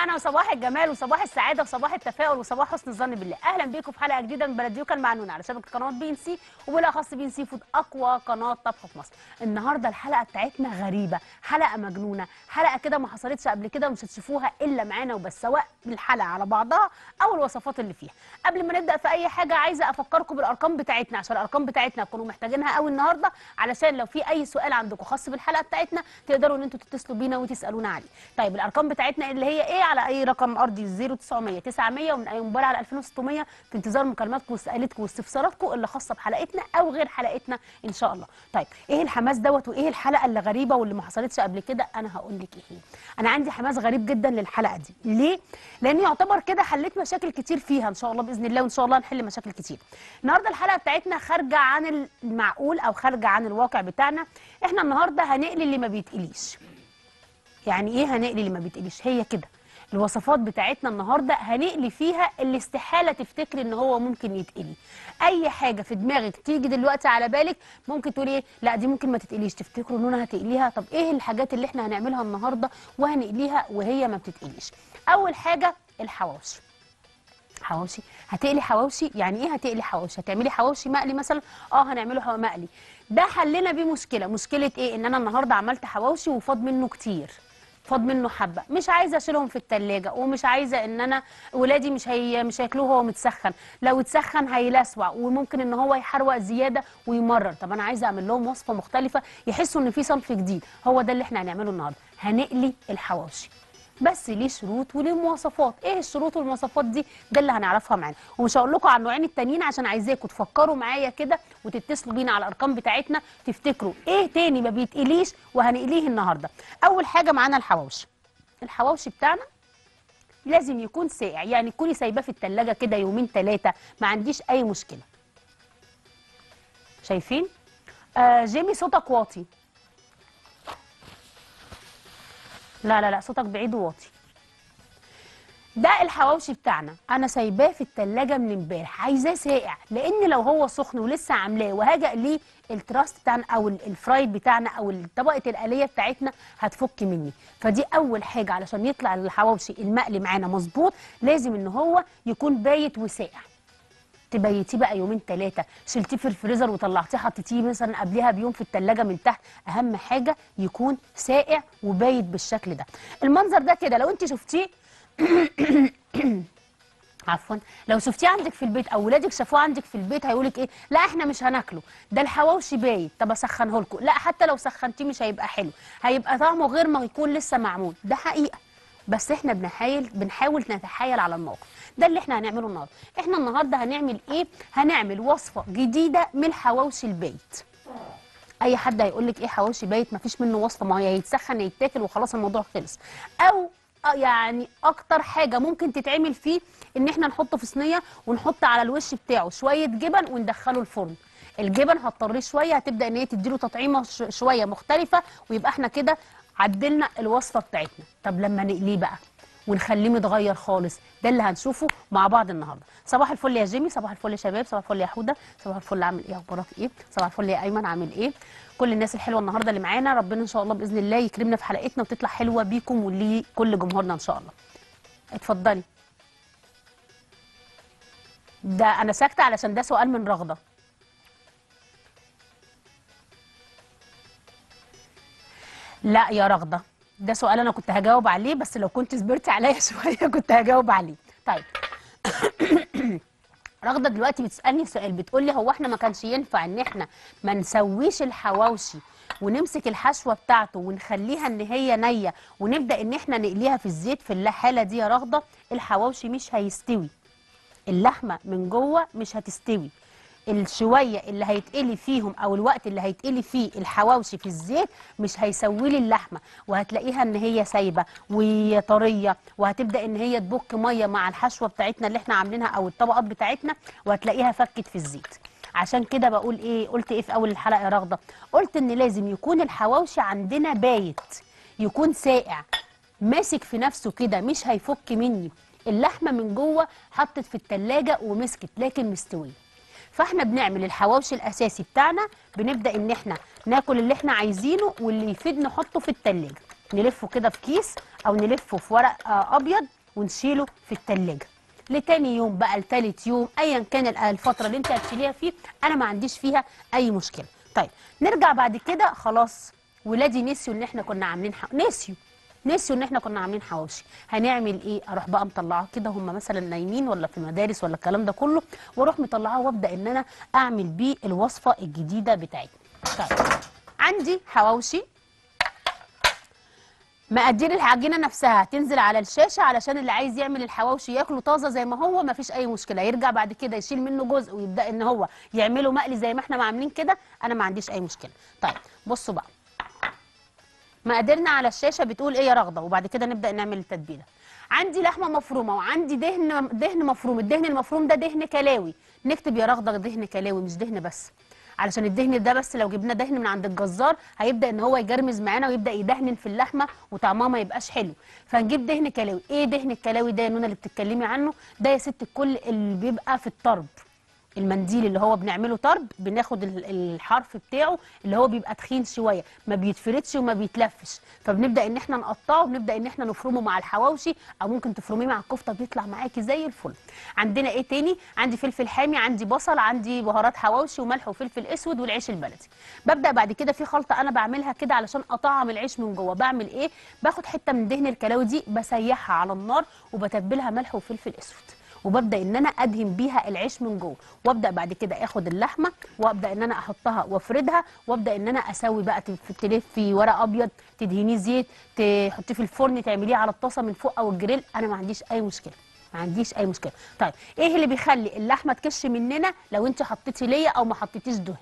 الهنا وصباح الجمال وصباح السعادة وصباح التفاؤل وصباح حسن الظن بالله. أهلا بيكم في حلقة جديدة من بلدي يوكل المعنونه على شبكة قناه بي إن سي وبالأخص بي إن سي فود أقوى قناة طبخ في مصر. النهارده الحلقة بتاعتنا غريبة حلقة مجنونة حلقة كده ما حصلتش قبل كده ومش هتشوفوها إلا معانا وبس سواء الحلقة على بعضها أو الوصفات اللي فيها. قبل ما نبدأ في أي حاجة عايزة أفكركم بالأرقام بتاعتنا عشان الأرقام بتاعتنا تكونوا محتاجينها قوي النهارده علشان لو في أي سؤال عندكم خاص بالحلقة بتاعتنا تقدروا إن أنتوا تتصلوا بينا وتسألونا عليه. طيب الأرقام بتاعتنا اللي هي إيه على أي رقم أرضي 0900 900 ومن أي موبايل على 2600 في انتظار مكالماتكم واسئلتكم واستفساراتكم اللي خاصة بحلقتنا أو غير حلقتنا إن شاء الله. طيب إيه الحماس دوت وإيه الحلقة اللي غريبة واللي ما حصلتش قبل كده؟ أنا هقول لك إيه. أنا عندي حماس غريب جدا للحلقة دي. ليه؟ لأن يعتبر كده حليت مشاكل كتير فيها إن شاء الله بإذن الله وإن شاء الله نحل مشاكل كتير. النهارده الحلقة بتاعتنا خارجة عن المعقول أو خارجة عن الواقع بتاعنا. إحنا النهارده هنقلي اللي ما بيتقليش. يعني إيه هنقلي اللي ما بيتقليش؟ هي كده. الوصفات بتاعتنا النهارده هنقلي فيها اللي استحالة تفتكري إن هو ممكن يتقلي. أي حاجة في دماغك تيجي دلوقتي على بالك ممكن تقولي إيه؟ لأ دي ممكن ما تتقليش. تفتكروا إن أنا هتقليها؟ طب إيه الحاجات اللي إحنا هنعملها النهارده وهنقليها وهي ما بتتقليش؟ أول حاجة الحواوشي. حواوشي. هتقلي حواوشي؟ يعني إيه هتقلي حواوشي؟ هتعملي حواوشي مقلي مثلا؟ آه هنعمله مقلي. ده حلنا بيه مشكلة. مشكلة إيه؟ إن أنا النهارده عملت حواوشي وفاض منه كتير. فاض منه حبة. مش عايزة أشيلهم في التلاجة ومش عايزة إن أنا ولادي مش هي مش هياكلوه وهو متسخن. لو اتسخن هيلسوع وممكن إن هو يحروق زيادة ويمرر. طب أنا عايزة أعمل لهم وصفة مختلفة يحسوا إن في صنف جديد. هو ده اللي إحنا هنعمله النهارده. هنقلي الحواوشي. بس ليه شروط وليه مواصفات؟ إيه الشروط والمواصفات دي؟ ده اللي هنعرفها معانا. ومش هقول لكم على النوعين التانيين عشان عايزاكم تفكروا معايا كده وتتصلوا بينا على الأرقام بتاعتنا تفتكروا إيه تاني ما بيتقليش وهنقليه النهارده. أول حاجة معانا الحواوشي. الحواوشي بتاعنا لازم يكون ساقع يعني تكوني سايباه في التلاجة كده يومين ثلاثة ما عنديش أي مشكلة. شايفين؟ آه جيمي صوتك واطي. لا لا لا صوتك بعيد وواطي. ده الحواوشي بتاعنا. أنا سايباه في التلاجة من امبارح عايزاه ساقع لأن لو هو سخن ولسه عاملاه وهاجي اقليه ال crust بتاعنا أو ال- ال fried بتاعنا أو طبقة القليه بتاعتنا هتفك مني. فدي أول حاجة علشان يطلع الحواوشي المقلي معانا مظبوط لازم إن هو يكون بايت وساقع. تبيتيه بقى يومين ثلاثة شلتيه في الفريزر وطلعتيه حطيتيه مثلا قبلها بيوم في الثلاجه من تحت. أهم حاجة يكون ساقع وبايت بالشكل ده. المنظر ده كده لو انت شفتيه عفوا لو شفتيه عندك في البيت أو ولادك شافوه عندك في البيت هيقولك إيه؟ لا إحنا مش هناكله. ده الحواوشي بايت. طب اسخنه لكم لا حتى لو سخنتيه مش هيبقى حلو. هيبقى طعمه غير ما يكون لسه معمول. ده حقيقة. بس إحنا بنحاول بنحاول نتحايل على الموقف. ده اللي إحنا هنعمله النهارده. إحنا النهارده هنعمل إيه؟ هنعمل وصفة جديدة من الحواوشي البيت. أي حد هيقول لك إيه حواوشي بايت مفيش منه وصفة ما هو يا يتسخن يا يتاكل وخلاص الموضوع خلص. أو آه يعني أكتر حاجة ممكن تتعمل فيه إن إحنا نحطه في صينية ونحط على الوش بتاعه شوية جبن وندخله الفرن. الجبن هتطريه شوية هتبدأ إن هي تديله تطعيمة شوية مختلفة ويبقى إحنا كده عدلنا الوصفة بتاعتنا. طب لما نقليه بقى ونخليه متغير خالص ده اللي هنشوفه مع بعض النهارده. صباح الفل يا جيمي صباح الفل يا شباب صباح الفل يا حودة صباح الفل عامل إيه؟ أخبارك إيه؟ صباح الفل يا ايمن عامل إيه؟ كل الناس الحلوة النهارده اللي معانا ربنا ان شاء الله بإذن الله يكرمنا في حلقتنا وتطلع حلوة بيكم ولكل جمهورنا ان شاء الله. اتفضلي. ده أنا ساكتة علشان ده سؤال من رغدة. لا يا رغدة ده سؤال أنا كنت هجاوب عليه بس لو كنت صبرتي عليا شوية كنت هجاوب عليه. طيب. رغدة دلوقتي بتسألني سؤال بتقول لي هو إحنا ما كانش ينفع إن إحنا ما نسويش الحواوشي ونمسك الحشوة بتاعته ونخليها إن هي نية ونبدأ إن إحنا نقليها في الزيت في الحالة دي يا رغدة الحواوشي مش هيستوي. اللحمة من جوه مش هتستوي. الشوية اللي هيتقلي فيهم أو الوقت اللي هيتقلي فيه الحواوشي في الزيت مش هيسوي لي اللحمة. وهتلاقيها إن هي سايبة وطرية وهتبدأ إن هي تبك مية مع الحشوة بتاعتنا اللي إحنا عاملينها أو الطبقات بتاعتنا وهتلاقيها فكت في الزيت. عشان كده بقول إيه قلت إيه في أول الحلقة يا رغدة؟ قلت إن لازم يكون الحواوشي عندنا بايت يكون ساقع ماسك في نفسه كده مش هيفك مني. اللحمة من جوه حطت في التلاجة ومسكت لكن مستوية. فاحنا بنعمل الحواوشي الأساسي بتاعنا بنبدأ إن إحنا ناكل اللي إحنا عايزينه واللي يفيد نحطه في التلاجة. نلفه كده في كيس أو نلفه في ورق آه، أبيض ونشيله في التلاجة. لتاني يوم بقى لتالت يوم ايا كان ال- الفترة اللي أنت هتشيليها فيه أنا ما عنديش فيها أي مشكلة. طيب نرجع بعد كده خلاص ولادي نسيوا إن إحنا كنا عاملين ح... نسيوا. نسيوا إن إحنا كنا عاملين حواوشي. هنعمل إيه؟ أروح بقى مطلعاه كده هم مثلا نايمين ولا في مدارس ولا الكلام ده كله وأروح مطلعاه وأبدأ إن أنا أعمل بيه الوصفة الجديدة بتاعتي طيب عندي حواوشي. مقادير العجينة نفسها. هتنزل على الشاشة علشان اللي عايز يعمل الحواوشي ياكله طازة زي ما هو مفيش أي مشكلة. يرجع بعد كده يشيل منه جزء ويبدأ إن هو يعمله مقلي زي ما إحنا عاملين كده. أنا ما عنديش أي مشكلة. طيب بصوا بقى. مقاديرنا على الشاشة بتقول إيه يا رغدة وبعد كده نبدأ نعمل التتبيلة. عندي لحمة مفرومة وعندي دهن دهن مفروم الدهن المفروم ده دهن كلاوي. نكتب يا رغدة دهن كلاوي مش دهن بس. علشان الدهن ده بس لو جبنا دهن من عند الجزار هيبدأ إن هو يجرمز معانا ويبدأ يدهن في اللحمة وطعمها ما يبقاش حلو. فنجيب دهن كلاوي. إيه دهن الكلاوي ده يا نونا اللي بتتكلمي عنه؟ ده يا ست الكل اللي بيبقى في الطرب. المنديل اللي هو بنعمله طرب بناخد ال- الحرف بتاعه اللي هو بيبقى تخين شوية ما بيتفردش وما بيتلفش. فبنبدأ إن إحنا نقطعه وبنبدا إن إحنا نفرمه مع الحواوشي أو ممكن تفرميه مع الكفتة بيطلع معاكي زي الفل. عندنا إيه تاني؟ عندي فلفل حامي عندي بصل عندي بهارات حواوشي وملح وفلفل أسود والعيش البلدي. ببدأ بعد كده في خلطة أنا بعملها كده علشان أطعم العيش من جوه. بعمل إيه؟ باخد حتة من دهن الكلاوي دي بسيحها على النار وبتبلها ملح وفلفل أسود. وببدأ إن أنا أدهن بيها العيش من جوه. وأبدأ بعد كده آخد اللحمة وأبدأ إن أنا أحطها وأفردها وأبدأ إن أنا أسوي بقى تلفي ورق أبيض تدهنيه زيت تحطيه في الفرن تعمليه على الطاسة من فوق أو الجريل. أنا ما عنديش أي مشكلة ما عنديش أي مشكلة. طيب إيه اللي بيخلي اللحمة تكش مننا لو أنت حطيتي ليا أو ما حطيتيش دهن؟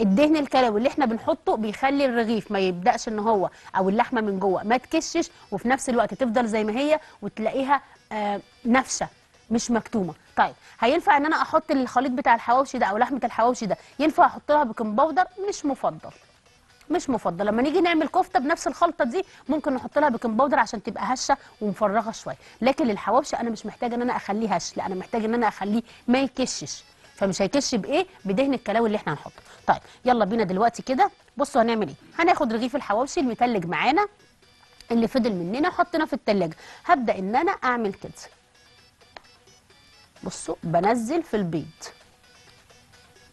الدهن الكلوي اللي إحنا بنحطه بيخلي الرغيف ما يبدأش إن هو أو اللحمة من جوه ما تكشش وفي نفس الوقت تفضل زي ما هي وتلاقيها آه نافشة. مش مكتومة. طيب هينفع إن أنا أحط الخليط بتاع الحواوشي ده أو لحمة الحواوشي ده ينفع أحط لها baking powder؟ مش مفضل. مش مفضل. لما نيجي نعمل كفتة بنفس الخلطة دي ممكن نحط لها baking powder عشان تبقى هشة ومفرغة شوية. لكن للحواوشي أنا مش محتاجة إن أنا أخليه هش لا أنا محتاجة إن أنا أخليه ما يكشش. فمش هيكش بإيه؟ بدهن الكلاوي اللي إحنا هنحطه. طيب يلا بينا دلوقتي كده. بصوا هنعمل إيه؟ هناخد رغيف الحواوشي المتلج معانا اللي فضل مننا حطيناه في التلاجة. هبدأ إن أنا أعمل كده. بصوا بنزل في البيض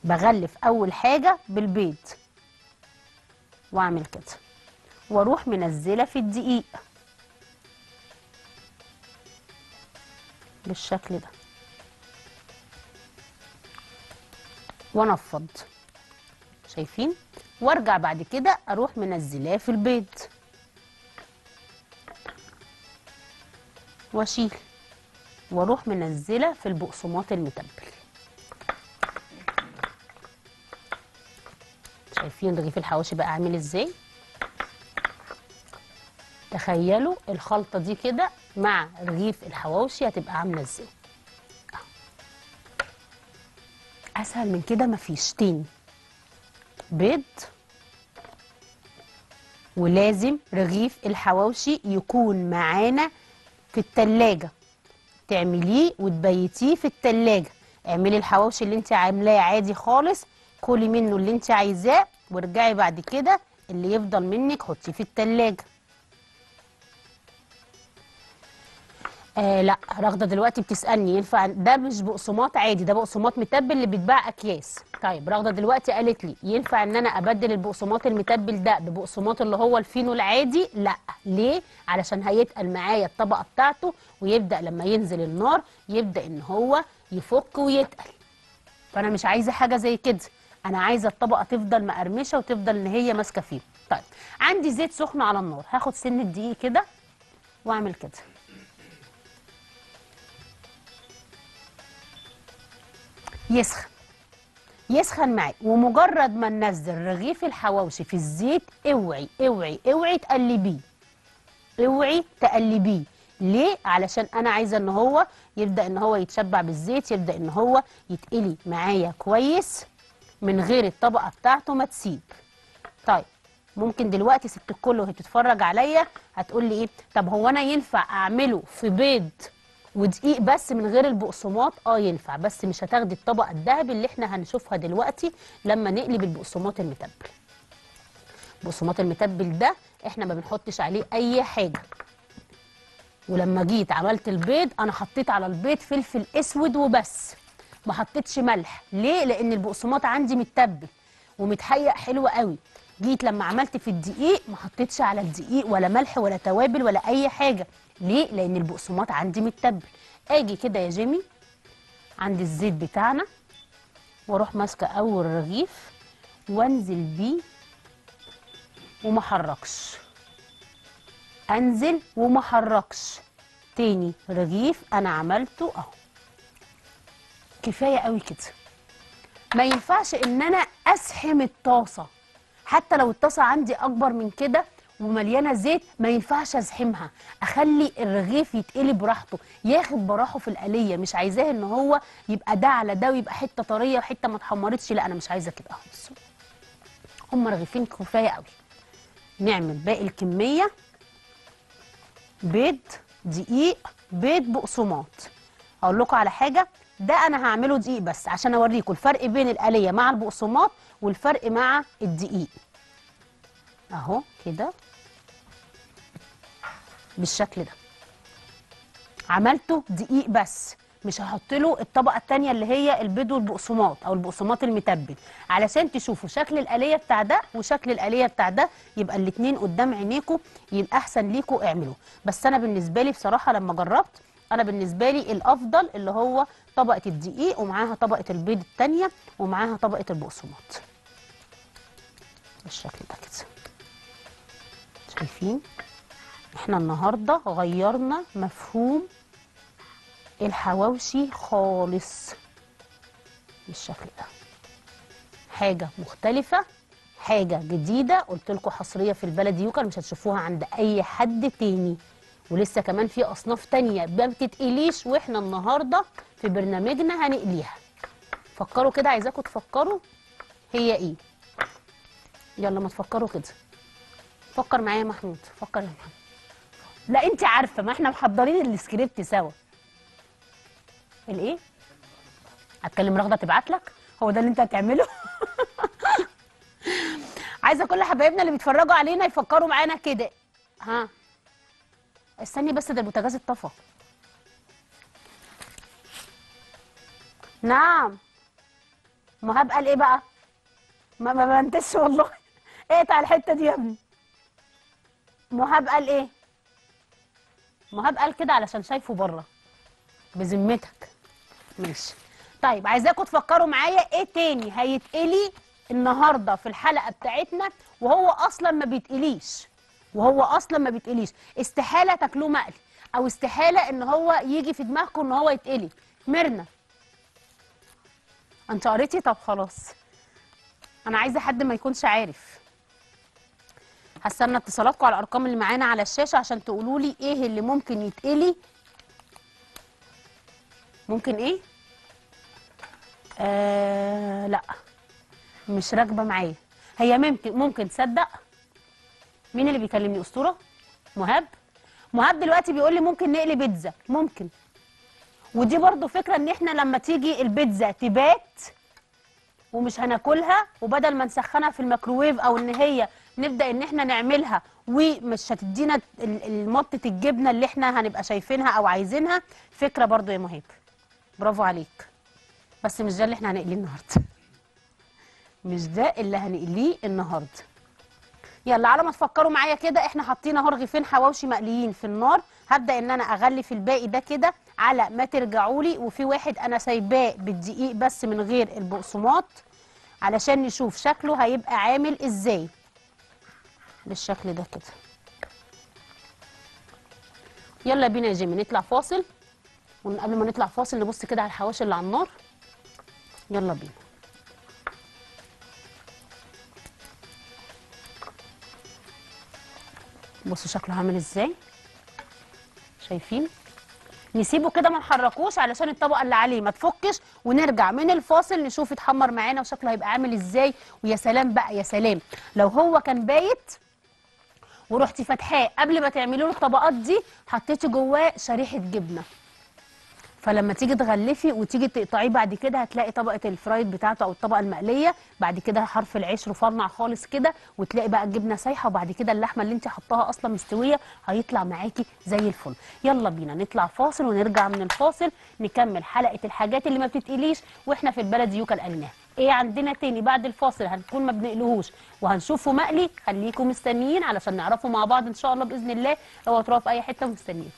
بغلف أول حاجة بالبيض وأعمل كده. وأروح منزلة في الدقيق. بالشكل ده. وأنفض. شايفين؟ وأرجع بعد كده أروح منزلاه في البيض وأشيل. وأروح منزله في البقسماط المتبل. شايفين رغيف الحواوشي بقى عامل إزاي؟ تخيلوا الخلطة دي كده مع رغيف الحواوشي هتبقى عاملة إزاي. اسهل من كده مفيش. تاني بيض ولازم رغيف الحواوشي يكون معانا في التلاجة. تعمليه وتبيتيه في التلاجة. اعملي الحواوشي اللي انت عاملاه عادي خالص كلي منه اللي انت عايزاه وارجعي بعد كده اللي يفضل منك حطيه في التلاجة. آه لا رغده دلوقتي بتسألني ينفع ده مش بقسماط عادي ده بقسماط متبل اللي بيتباع أكياس. طيب رغده دلوقتي قالت لي ينفع إن أنا أبدل البقسماط المتبل ده ببقسماط اللي هو الفينو العادي؟ لا. ليه؟ علشان هيتقل معايا الطبقة بتاعته ويبدأ لما ينزل النار يبدأ إن هو يفك ويتقل. فأنا مش عايزة حاجة زي كده. أنا عايزة الطبقة تفضل مقرمشة وتفضل إن هي ماسكة فيه طيب عندي زيت سخن على النار. هاخد سن الدقيق كده وأعمل كده. يسخن. يسخن معي. ومجرد ما ننزل رغيف الحواوشي في الزيت اوعي اوعي اوعي تقلبيه. اوعي تقلبيه. ليه؟ علشان أنا عايزة إن هو يبدأ إن هو يتشبع بالزيت يبدأ إن هو يتقلي معايا كويس من غير الطبقة بتاعته ما تسيب. طيب ممكن دلوقتي ست الكل وهي بتتفرج عليا هتقول لي إيه؟ طب هو أنا ينفع أعمله في بيض ودقيق بس من غير البقسماط. آه ينفع بس مش هتاخدي الطبقه الذهبي اللي إحنا هنشوفها دلوقتي لما نقلب البقسماط المتبل. البقسماط المتبل ده إحنا ما بنحطش عليه أي حاجة. ولما جيت عملت البيض أنا حطيت على البيض فلفل أسود وبس. ما حطيتش ملح. ليه؟ لأن البقسماط عندي متبل ومتحيق حلو قوي. جيت لما عملت في الدقيق ما حطيتش على الدقيق ولا ملح ولا توابل ولا أي حاجة. ليه؟ لأن البقسماط عندي متبل آجي كده يا جيمي عند الزيت بتاعنا وأروح ماسكة أول رغيف وأنزل بيه وما أحركش. أنزل وما أحركش. تاني رغيف أنا عملته أهو. كفاية قوي كده. ما ينفعش إن أنا أسحم الطاسة. حتى لو الطاسة عندي أكبر من كده ومليانة زيت ما ينفعش أزحمها. أخلي الرغيف يتقلي براحته ياخد براحه في القليه مش عايزاه إن هو يبقى ده على ده ويبقى حتة طرية وحتة ما اتحمرتش. لا أنا مش عايزة كده بصوا هم رغيفين كفاية قوي نعمل باقي الكمية. بيض دقيق بيض بقسماط. أقول لكم على حاجة ده أنا هعمله دقيق بس عشان أوريكم الفرق بين القليه مع البقسماط والفرق مع الدقيق. أهو كده. بالشكل ده. عملته دقيق بس مش هحط له الطبقة الثانية اللي هي البيض والبقسماط أو البقسماط المتبل. علشان تشوفوا شكل القليه بتاع ده وشكل القليه بتاع ده يبقى الاثنين قدام عينيكم يبقى أحسن ليكم اعملوا. بس أنا بالنسبة لي بصراحة لما جربت أنا بالنسبة لي الأفضل اللي هو طبقة الدقيق ومعاها طبقة البيض الثانية ومعاها طبقة البقسماط. بالشكل ده كده. شايفين؟ إحنا النهارده غيرنا مفهوم الحواوشي خالص بالشكل ده. حاجة مختلفة حاجة جديدة. قلت لكم حصرية في البلد يوكل مش هتشوفوها عند أي حد تاني. ولسه كمان في أصناف تانية ما بتتقليش وإحنا النهارده في برنامجنا هنقليها. فكروا كده عايزاكم تفكروا هي إيه. يلا ما تفكروا كده. فكر معايا يا محمود فكر يا محمود. لا انت عارفة ما إحنا محضرين السكريبت سوا. الإيه؟ هتكلم رغدة تبعت لك؟ هو ده اللي انت هتعمله؟ عايزة كل حبايبنا اللي بيتفرجوا علينا يفكروا معانا كده. ها؟ استني بس ده البوتاجاز اتطفى نعم. مهاب قال إيه بقى؟ ما ما بنتش والله. اقطع الحتة دي يا ابني. مهاب قال إيه مهاب قال كده علشان شايفه بره. بذمتك. ماشي. طيب عايزاكم تفكروا معايا إيه تاني هيتقلي النهارده في الحلقة بتاعتنا وهو أصلا ما بيتقليش. وهو أصلا ما بيتقليش. استحالة تاكلوه مقلي أو استحالة إن هو يجي في دماغكم إن هو يتقلي. ميرنا. أنت قريتي؟ طب خلاص. أنا عايزة حد ما يكونش عارف. هستنى اتصالاتكم على الأرقام اللي معانا على الشاشة عشان تقولوا لي إيه اللي ممكن يتقلي. ممكن إيه؟ آه لأ مش راكبة معايا. هي ممكن ممكن تصدق؟ مين اللي بيكلمني؟ أسطورة؟ مهاب؟ مهاب دلوقتي بيقول لي ممكن نقلي بيتزا. ممكن. ودي برضو فكرة إن إحنا لما تيجي البيتزا تبات ومش هناكلها وبدل ما نسخنها في الميكروويف أو إن هي نبدأ إن إحنا نعملها ومش هتدينا المطه الجبنة اللي إحنا هنبقى شايفينها أو عايزينها. فكرة برضو يا مهاب برافو عليك. بس مش ده اللي إحنا هنقليه النهارده. مش ده اللي هنقليه النهارده. يلا على ما تفكروا معايا كده إحنا حاطين أهو رغيفين حواوشي مقليين في النار. هبدأ إن أنا أغلي في الباقي ده كده على ما ترجعوا لي. وفي واحد أنا سايباه بالدقيق بس من غير البقسماط علشان نشوف شكله هيبقى عامل إزاي. بالشكل ده كده. يلا بينا يا جيمي نطلع فاصل. وقبل ما نطلع فاصل نبص كده على الحواشي اللي على النار. يلا بينا. بصوا شكله عامل إزاي. شايفين؟ نسيبه كده ما نحركوش علشان الطبقه اللي عليه ما تفكش ونرجع من الفاصل نشوف يتحمر معانا وشكله هيبقى عامل إزاي. ويا سلام بقى يا سلام. لو هو كان بايت ورحتي فاتحاه قبل ما تعملي له الطبقات دي حطيتي جواه شريحة جبنة. فلما تيجي تغلفي وتيجي تقطعيه بعد كده هتلاقي طبقة الفرايد بتاعته أو الطبقة المقلية. بعد كده حرف العيش رفنع خالص كده وتلاقي بقى الجبنة سايحة. وبعد كده اللحمة اللي انت حطاها أصلا مستوية هيطلع معاكي زي الفل. يلا بينا نطلع فاصل ونرجع من الفاصل نكمل حلقة الحاجات اللي ما بتتقليش وإحنا في البلد يوكا قلناها إيه عندنا تاني بعد الفاصل؟ هنكون ما بنقلهوش. وهنشوفه مقلي. خليكم مستنيين علشان نعرفه مع بعض إن شاء الله بإذن الله. اوعوا تروحوا في أي حتة مستنيين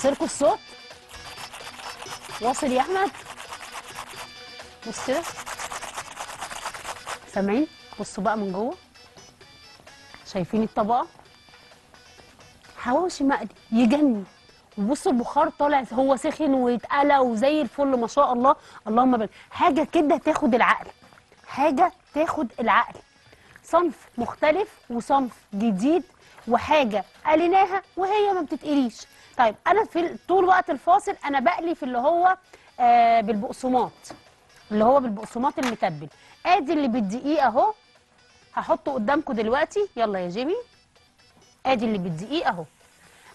واصلكوا الصوت. واصل يا أحمد. بص كده سامعين؟ بصوا بقى من جوه. شايفين الطبقة؟ حواوشي مقلي يجنن. وبصوا البخار طالع هو سخن واتقلى وزي الفل ما شاء الله. اللهم بارك. حاجة كده تاخد العقل. حاجة تاخد العقل. صنف مختلف وصنف جديد وحاجة قليناها وهي ما بتتقليش. طيب أنا في طول وقت الفاصل أنا بقلي في اللي هو آه بالبقسماط اللي هو بالبقسماط المتبل. آدي اللي بالدقيق أهو هحطه قدامكم دلوقتي. يلا يا جيمي. آدي اللي بالدقيق أهو.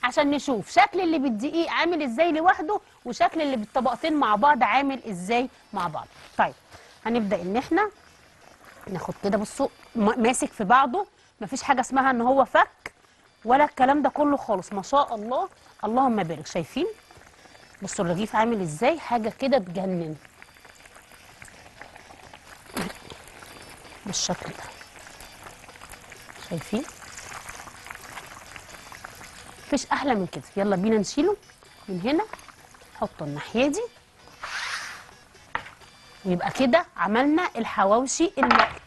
عشان نشوف شكل اللي بالدقيق عامل إزاي لوحده وشكل اللي بالطبقتين مع بعض عامل إزاي مع بعض. طيب هنبدأ إن إحنا ناخد كده بصوا ماسك في بعضه. مفيش حاجة اسمها إن هو فك. ولا الكلام ده كله خالص. ما شاء الله. اللهم بارك. شايفين؟ بصوا الرغيف عامل إزاي؟ حاجة كده تجنن بالشكل ده. شايفين؟ مفيش أحلى من كده. يلا بينا نشيله. من هنا نحطه الناحية دي. ويبقى كده عملنا الحواوشي المقلي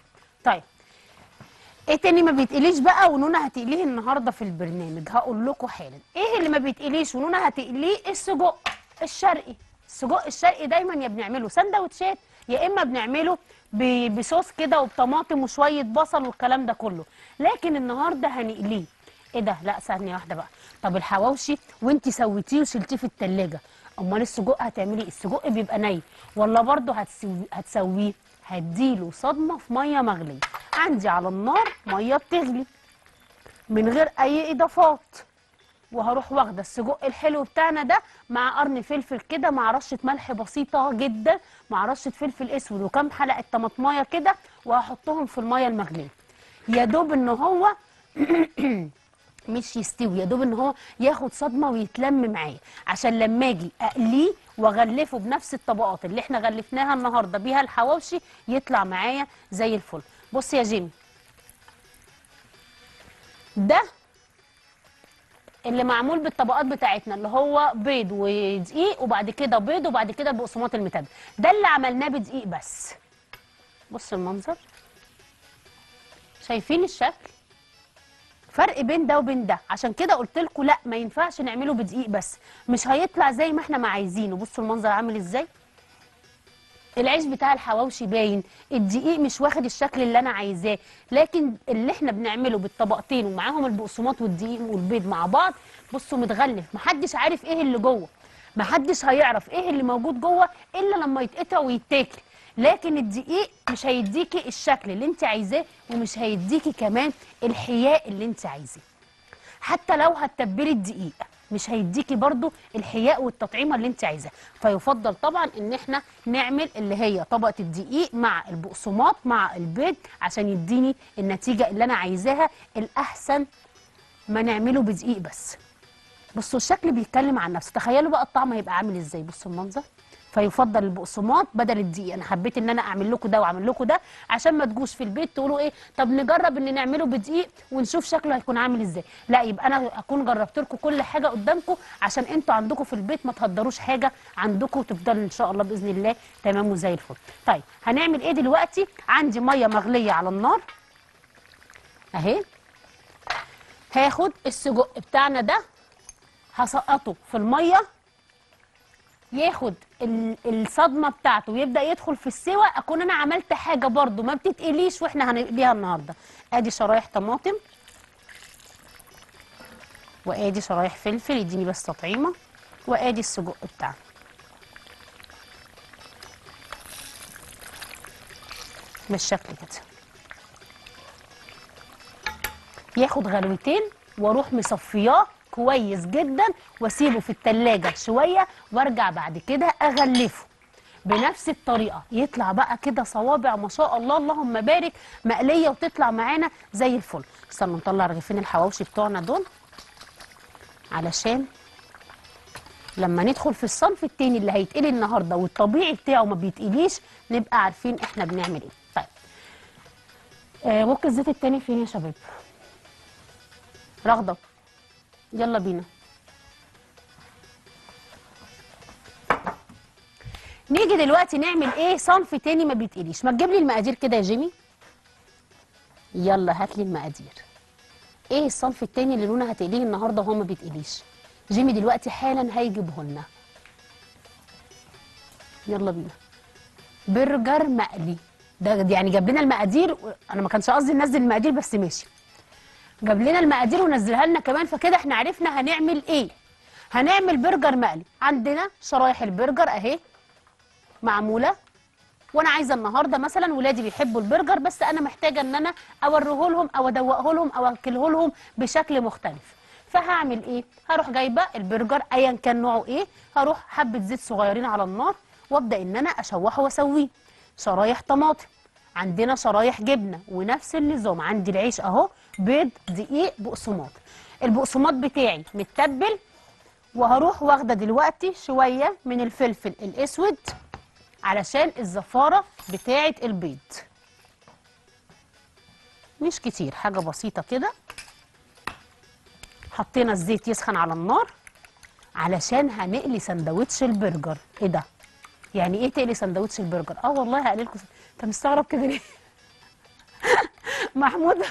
إيه تاني ما بيتقليش بقى ونونا هتقليه النهارده في البرنامج؟ هقول لكم حالا. إيه اللي ما بيتقليش ونونا هتقليه؟ السجق الشرقي. السجق الشرقي دايما يا بنعمله سندوتشات يا إما بنعمله بصوص كده وبطماطم وشوية بصل والكلام ده كله. لكن النهارده هنقليه. إيه ده؟ لا ثانية واحدة بقى. طب الحواوشي وانت سويتيه وشلتيه في التلاجة. أمال السجق هتعملي إيه؟ السجق بيبقى ني. ولا برضه هتسوي هتسويه. هديله صدمة في مية مغلية. عندي على النار مية بتغلي. من غير أي إضافات. وهروح واخدة السجق الحلو بتاعنا ده مع قرن فلفل كده مع رشة ملح بسيطة جدا مع رشة فلفل أسود وكام حلقة طماطماية كده وهحطهم في المية المغلية. يا دوب إن هو مش يستوي يا دوب إن هو ياخد صدمة ويتلم معايا. عشان لما أجي أقليه وأغلفه بنفس الطبقات اللي إحنا غلفناها النهارده بيها الحواوشي يطلع معايا زي الفل. بص يا جيمي. ده اللي معمول بالطبقات بتاعتنا اللي هو بيض ودقيق وبعد كده بيض وبعد كده البقسماط المتبل. ده اللي عملناه بدقيق بس. بص المنظر. شايفين الشكل؟ فرق بين ده وبين ده. عشان كده قلت لكم لا ما ينفعش نعمله بدقيق بس. مش هيطلع زي ما إحنا ما عايزينه. بصوا المنظر عامل إزاي. العيش بتاع الحواوشي باين. الدقيق مش واخد الشكل اللي أنا عايزاه. لكن اللي إحنا بنعمله بالطبقتين ومعاهم البقسماط والدقيق والبيض مع بعض بصوا متغلف. محدش عارف إيه اللي جوه. محدش هيعرف إيه اللي موجود جوه إلا لما يتقطع ويتاكل. لكن الدقيق مش هيديكي الشكل اللي انت عايزاه ومش هيديكي كمان الحياء اللي انت عايزاه. حتى لو هتتبلي الدقيق مش هيديكي برضو الحياء والتطعيمة اللي انت عايزاه فيفضل طبعا إن إحنا نعمل اللي هي طبقة الدقيق مع البقسماط مع البيض عشان يديني النتيجة اللي أنا عايزاها الأحسن ما نعمله بدقيق بس. بصوا الشكل بيتكلم عن نفسه. تخيلوا بقى الطعم هيبقى عامل إزاي. بصوا المنظر. فيفضل البقسماط بدل الدقيق. أنا حبيت إن أنا أعمل لكم ده وأعمل لكم ده عشان ما تجوش في البيت تقولوا إيه طب نجرب إن نعمله بدقيق ونشوف شكله هيكون عامل إزاي. لا يبقى أنا أكون جربت لكم كل حاجة قدامكم عشان أنتوا عندكم في البيت ما تهدروش حاجة عندكم وتفضلوا إن شاء الله بإذن الله تمام وزي الفل. طيب هنعمل إيه دلوقتي؟ عندي مية مغلية على النار. أهي. هاخد السجق بتاعنا ده هسقطه في المية ياخد الصدمة بتاعته ويبدأ يدخل في السوى أكون أنا عملت حاجة برضو ما بتتقليش وإحنا هنقليها النهارده. آدي شرايح طماطم. وآدي شرايح فلفل يديني بس تطعيمة. وآدي السجق بتاعنا بالشكل كده ياخد غلوتين وأروح مصفياه كويس جدا واسيبه في التلاجة شوية وارجع بعد كده أغلفه. بنفس الطريقة. يطلع بقى كده صوابع ما شاء الله اللهم بارك مقلية وتطلع معانا زي الفل. استنوا نطلع رغيفين الحواوشي بتوعنا دول علشان لما ندخل في الصنف التاني اللي هيتقلي النهارده والطبيعي بتاعه ما بيتقليش نبقى عارفين إحنا بنعمل إيه. طيب. آه ممكن الزيت التاني فين يا شباب؟ رغدة. يلا بينا. نيجي دلوقتي نعمل إيه؟ صنف تاني ما بيتقليش. ما تجيب لي المقادير كده يا جيمي. يلا هات لي المقادير. إيه الصنف التاني اللي لونا هتقليه النهارده وهو ما بيتقليش؟ جيمي دلوقتي حالا هيجيبه لنا. يلا بينا. برجر مقلي. ده يعني جاب لنا المقادير أنا ما كانش قصدي ننزل المقادير بس ماشي. جاب لنا المقادير ونزلها لنا كمان فكده إحنا عرفنا هنعمل إيه. هنعمل برجر مقلي. عندنا شرايح البرجر أهي معمولة. وأنا عايزة النهارده مثلا ولادي بيحبوا البرجر بس أنا محتاجة إن أنا اوريه لهم أو أدوقه لهم أو أكله لهم بشكل مختلف. فهعمل إيه؟ هروح جايبة البرجر ايا كان نوعه إيه هروح حبة زيت صغيرين على النار وأبدأ إن أنا أشوحه وأسويه. شرايح طماطم. عندنا شرايح جبنة ونفس النظام. عندي العيش أهو بيض دقيق بقسماط. البقسماط بتاعي متبل وهروح واخدة دلوقتي شوية من الفلفل الأسود علشان الزفارة بتاعة البيض. مش كتير حاجة بسيطة كده. حطينا الزيت يسخن على النار علشان هنقلي سندوتش البرجر. إيه ده؟ يعني إيه تقلي سندوتش البرجر؟ آه والله هقلي لكم انت مستغرب كده ليه؟ محمود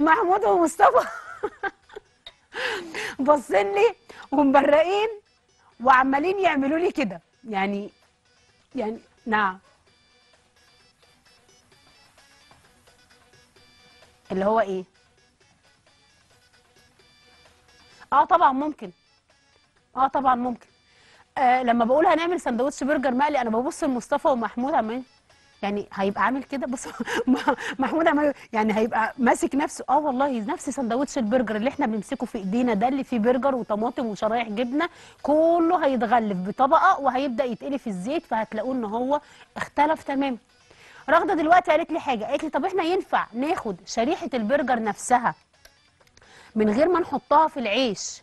محمود ومصطفى. باصين لي ومبرقين وعمالين يعملوا لي كده. يعني يعني نعم. اللي هو إيه؟ آه طبعا ممكن. آه طبعا ممكن. آه لما بقول هنعمل سندوتش برجر مقلي أنا ببص لمصطفى ومحمود عمالين يعني هيبقى عامل كده؟ بص محمود عمال يعني هيبقى ماسك نفسه. آه والله نفس سندوتش البرجر اللي إحنا بنمسكه في إيدينا ده اللي فيه برجر وطماطم وشرايح جبنة كله هيتغلف بطبقة وهيبدأ يتقلي في الزيت فهتلاقوه إن هو اختلف تماما رغده دلوقتي قالت لي حاجة قالت لي طب إحنا ينفع ناخد شريحة البرجر نفسها من غير ما نحطها في العيش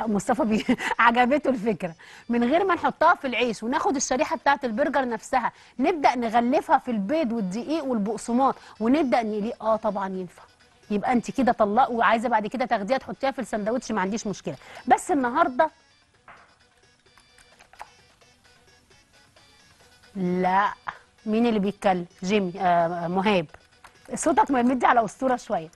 مصطفى بي... عجبته الفكرة. من غير ما نحطها في العيش وناخد الشريحة بتاعه البرجر نفسها نبدأ نغلفها في البيض والدقيق والبقسماط ونبدأ نقليه آه طبعا ينفع. يبقى أنت كده طلق وعايزة بعد كده تاخديها تحطيها في السندوتش ما عنديش مشكلة. بس النهارده لا. مين اللي بيتكلم؟ جيمي آه مهاب. صوتك مدي على أسطورة شوية.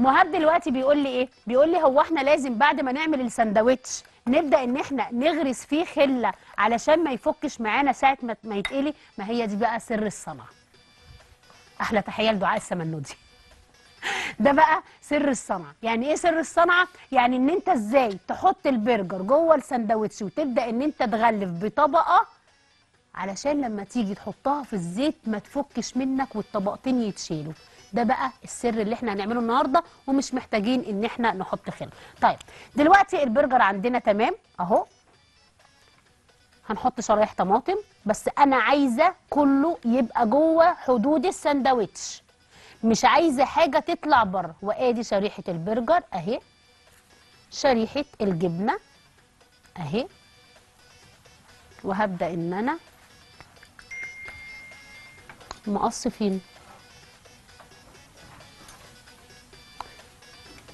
مهاب دلوقتي بيقول لي إيه؟ بيقول لي هو إحنا لازم بعد ما نعمل السندوتش نبدأ إن إحنا نغرس فيه خلة علشان ما يفكش معانا ساعة ما ما يتقلي؟ ما هي دي بقى سر الصنعه أحلى تحية لدعاء السمنودي. ده بقى سر الصنعة. يعني إيه سر الصنعة؟ يعني إن أنت إزاي تحط البرجر جوه السندوتش وتبدأ إن أنت تغلف بطبقة علشان لما تيجي تحطها في الزيت ما تفكش منك والطبقتين يتشيلوا. ده بقى السر اللي إحنا هنعمله النهارده ومش محتاجين ان إحنا نحط خل طيب دلوقتي البرجر عندنا تمام؟ اهو. هنحط شرايح طماطم بس أنا عايزة كله يبقى جوه حدود الساندوتش مش عايزة حاجة تطلع بره. وادي شريحة البرجر اهي. شريحة الجبنة اهي. وهبدأ إن أنا مقص فين؟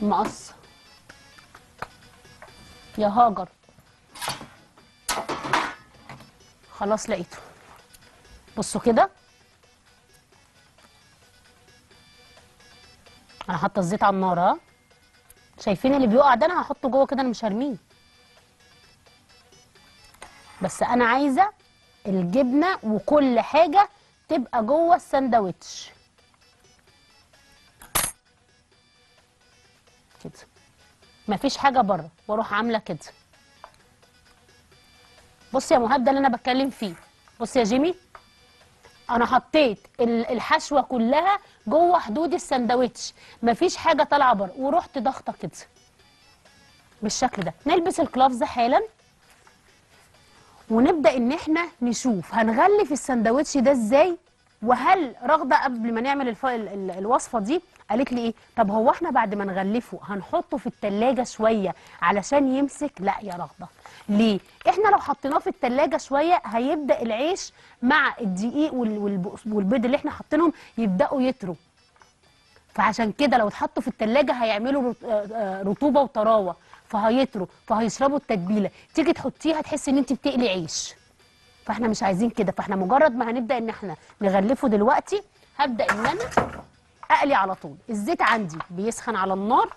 مقص. يا هاجر. خلاص لقيته. بصوا كده. أنا حاطة الزيت على النار ها. شايفين اللي بيقع ده؟ أنا هحطه جوه كده أنا مش هرميه. بس أنا عايزة الجبنة وكل حاجة تبقى جوه الساندوتش. كده. مفيش حاجة بره. وأروح عاملة كده. بص يا مهاب ده اللي أنا بتكلم فيه. بص يا جيمي أنا حطيت ال- الحشوة كلها جوه حدود الساندوتش مفيش حاجة طالعة بره. ورحت ضغطه كده. بالشكل ده. نلبس الكلافز حالا. ونبدأ إن إحنا نشوف هنغلف الساندوتش ده إزاي؟ وهل رغدة قبل ما نعمل الف... ال... ال... الوصفة دي قالت لي إيه؟ طب هو إحنا بعد ما نغلفه هنحطه في التلاجة شوية علشان يمسك؟ لا يا رغدة. ليه؟ إحنا لو حطيناه في التلاجة شوية هيبدأ العيش مع الدقيق وال... والب... والبيض اللي إحنا حاطينهم يبدأوا يطروا فعشان كده لو اتحطوا في التلاجة هيعملوا آه، آه، رطوبة وطراوة فهيطروا فهيشربوا التتبيلة. تيجي تحطيها تحسي إن أنت بتقلي عيش. فاحنا مش عايزين كده فاحنا مجرد ما هنبدأ إن إحنا نغلفه دلوقتي هبدأ إن أنا أقلي على طول. الزيت عندي بيسخن على النار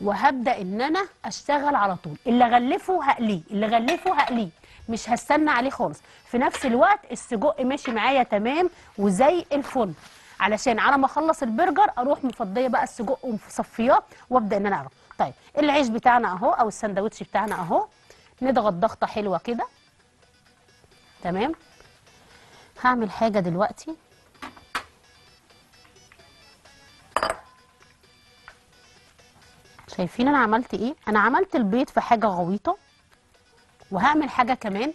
وهبدأ إن أنا أشتغل على طول. اللي غلفه هقليه اللي غلفه هقليه مش هستنى عليه خالص. في نفس الوقت السجق ماشي معايا تمام وزي الفل. علشان على ما أخلص البرجر أروح مفضية بقى السجق ومصفياه وأبدأ إن أنا أعرف. طيب العيش بتاعنا أهو أو السندوتش بتاعنا أهو. نضغط ضغطة حلوة كده. تمام؟ هعمل حاجة دلوقتي. شايفين أنا عملت إيه؟ أنا عملت البيض في حاجة غويطة. وهعمل حاجة كمان.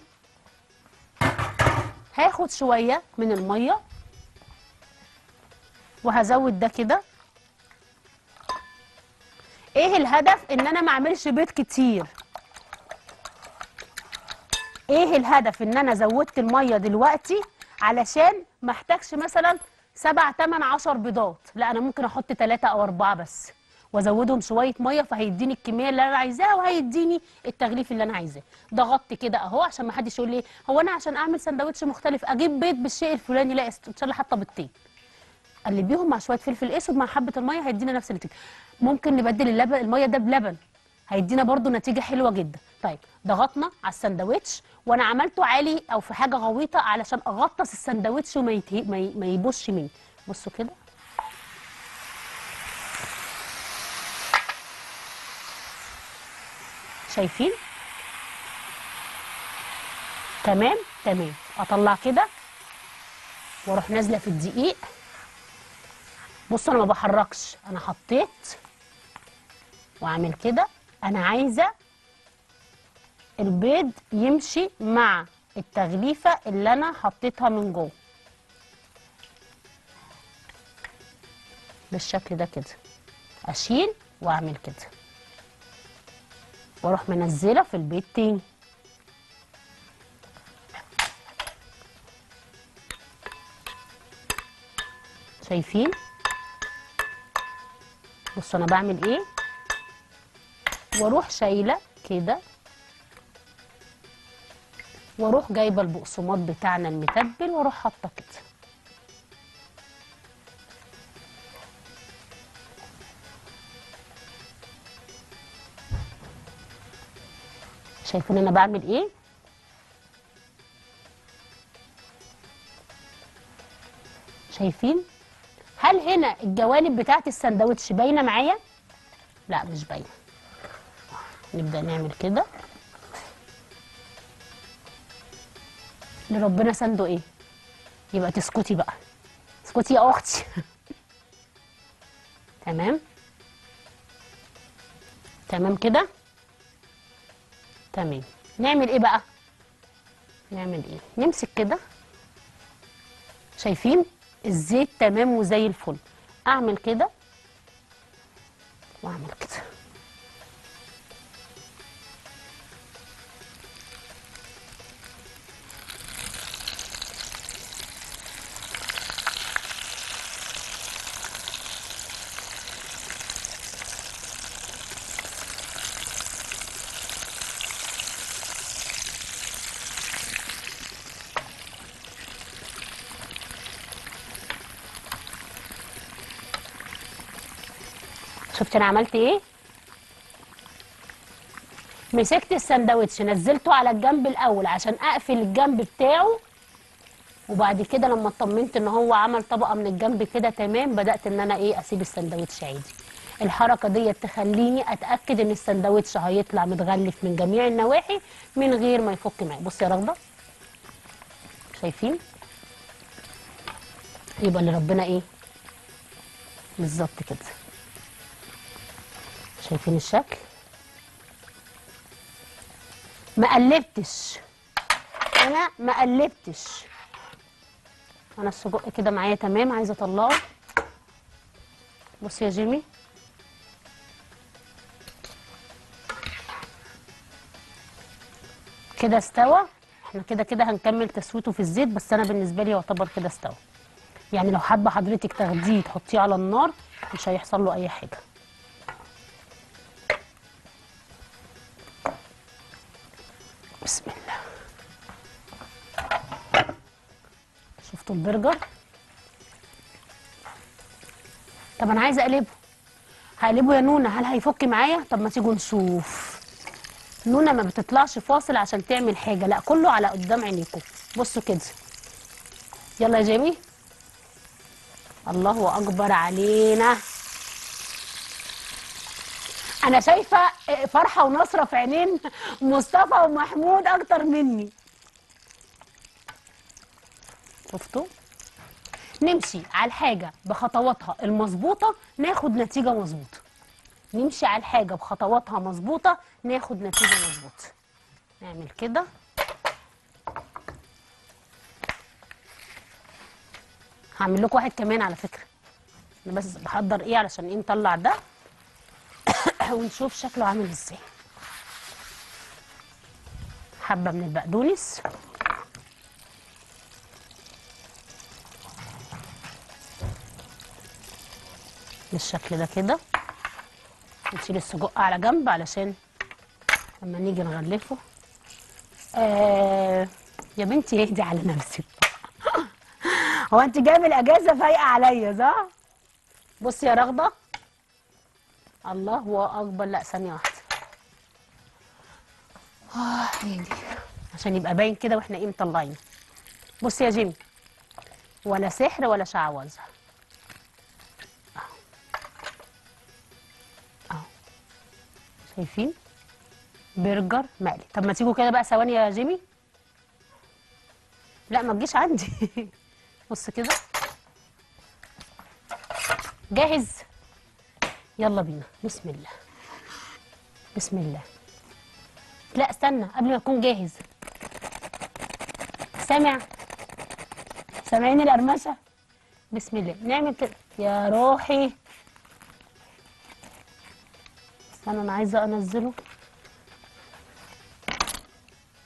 هاخد شوية من المية. وهزود ده كده. إيه الهدف؟ إن أنا ما أعملش بيض كتير. إيه الهدف ان أنا زودت المية دلوقتي علشان ما احتاجش مثلا سبع تمن عشر بيضات؟ لا أنا ممكن أحط ثلاثة أو أربعة بس وأزودهم شوية مية فهيديني الكمية اللي أنا عايزاها وهيديني التغليف اللي أنا عايزاه. ضغطت كده أهو عشان ما حدش يقول لي هو أنا عشان أعمل سندوتش مختلف أجيب بيض بالشيء الفلاني؟ لا إن شاء الله حاطة بيضتين. قلبيهم مع شوية فلفل أسود مع حبة المية هيدينا نفس النتيجة. ممكن نبدل اللبن المية ده بلبن. هيدينا برضو نتيجة حلوة جدا. طيب ضغطنا على السندوتش وأنا عملته عالي أو في حاجة غويطة علشان أغطس السندوتش وما يته... ما, ي... ما يبوش مني. بصوا كده. شايفين؟ تمام تمام. أطلع كده وأروح نازلة في الدقيق. بصوا أنا ما بحركش. أنا حطيت وأعمل كده. أنا عايزة البيض يمشي مع التغليفة اللي أنا حطيتها من جوه. بالشكل ده كده. أشيل وأعمل كده. وأروح منزلة في البيض تاني. شايفين؟ بصوا أنا بعمل إيه؟ وأروح شايلة كده. وأروح جايبة البقسماط بتاعنا المتبل وأروح حاطة كده. شايفين أنا بعمل إيه؟ شايفين؟ هل هنا الجوانب بتاعت السندوتش باينة معايا؟ لا مش باينة. نبدأ نعمل كده. لربنا سنده إيه؟ يبقى تسكتي بقى. اسكتي يا أختي. تمام؟ تمام كده؟ تمام. نعمل إيه بقى؟ نعمل إيه؟ نمسك كده. شايفين؟ الزيت تمام وزي الفل. أعمل كده. شفت أنا عملت إيه؟ مسكت السندوتش نزلته على الجنب الأول عشان أقفل الجنب بتاعه. وبعد كده لما اطمنت إن هو عمل طبقة من الجنب كده تمام بدأت إن أنا إيه أسيب السندوتش عادي. الحركة ديت تخليني أتأكد إن السندوتش هيطلع متغلف من جميع النواحي من غير ما يفك معايا بصي يا رغده شايفين؟ يبقى اللي ربنا إيه؟ بالظبط كده. شايفين الشكل؟ ما قلبتش. أنا ما قلبتش. أنا السجق كده معايا تمام عايزة اطلعه بص يا جيمي. كده استوى. إحنا كده كده هنكمل تسويته في الزيت بس أنا بالنسبة لي يعتبر كده استوى. يعني لو حابة حضرتك تاخديه تحطيه على النار مش هيحصل له أي حاجة. بسم الله. شفتوا البرجر؟ طب أنا عايزة أقلبه. هقلبه يا نونا هل هيفك معايا؟ طب ما تيجوا نشوف. نونا ما بتطلعش فاصل عشان تعمل حاجة. لا كله على قدام عينيكم. بصوا كده. يلا يا جيمي. الله أكبر علينا. أنا شايفة فرحة ونصرة في عينين مصطفى ومحمود أكتر مني. شفتوا؟ نمشي على الحاجة بخطواتها المظبوطة ناخد نتيجة مظبوطة. نمشي على الحاجة بخطواتها مظبوطة ناخد نتيجة مظبوطة. نعمل كده. هعمل لكم واحد كمان على فكرة. أنا بس بحضر إيه علشان إيه نطلع ده؟ ونشوف شكله عامل إزاي. حبة من البقدونس. بالشكل ده كده. نشيل السجق على جنب علشان لما نيجي نغلفه. آه يا بنتي اهدي على نفسك. هو انت جاية من الأجازة فايقة عليا صح؟ بصي يا رغده الله أكبر. لا ثانية واحدة. آه اهدي عشان يبقى باين كده وإحنا إيه مطلعين. بصي يا جيمي ولا سحر ولا شعوذة. شايفين؟ برجر مقلي. طب ما تيجوا كده بقى ثواني يا جيمي. لا ما تجيش عندي. بص كده. جاهز. يلا بينا. بسم الله. بسم الله. لا استنى قبل ما يكون جاهز. سامع؟ سامعين القرمشه بسم الله. نعمل كده. يا روحي. استنى أنا عايزة أنزله.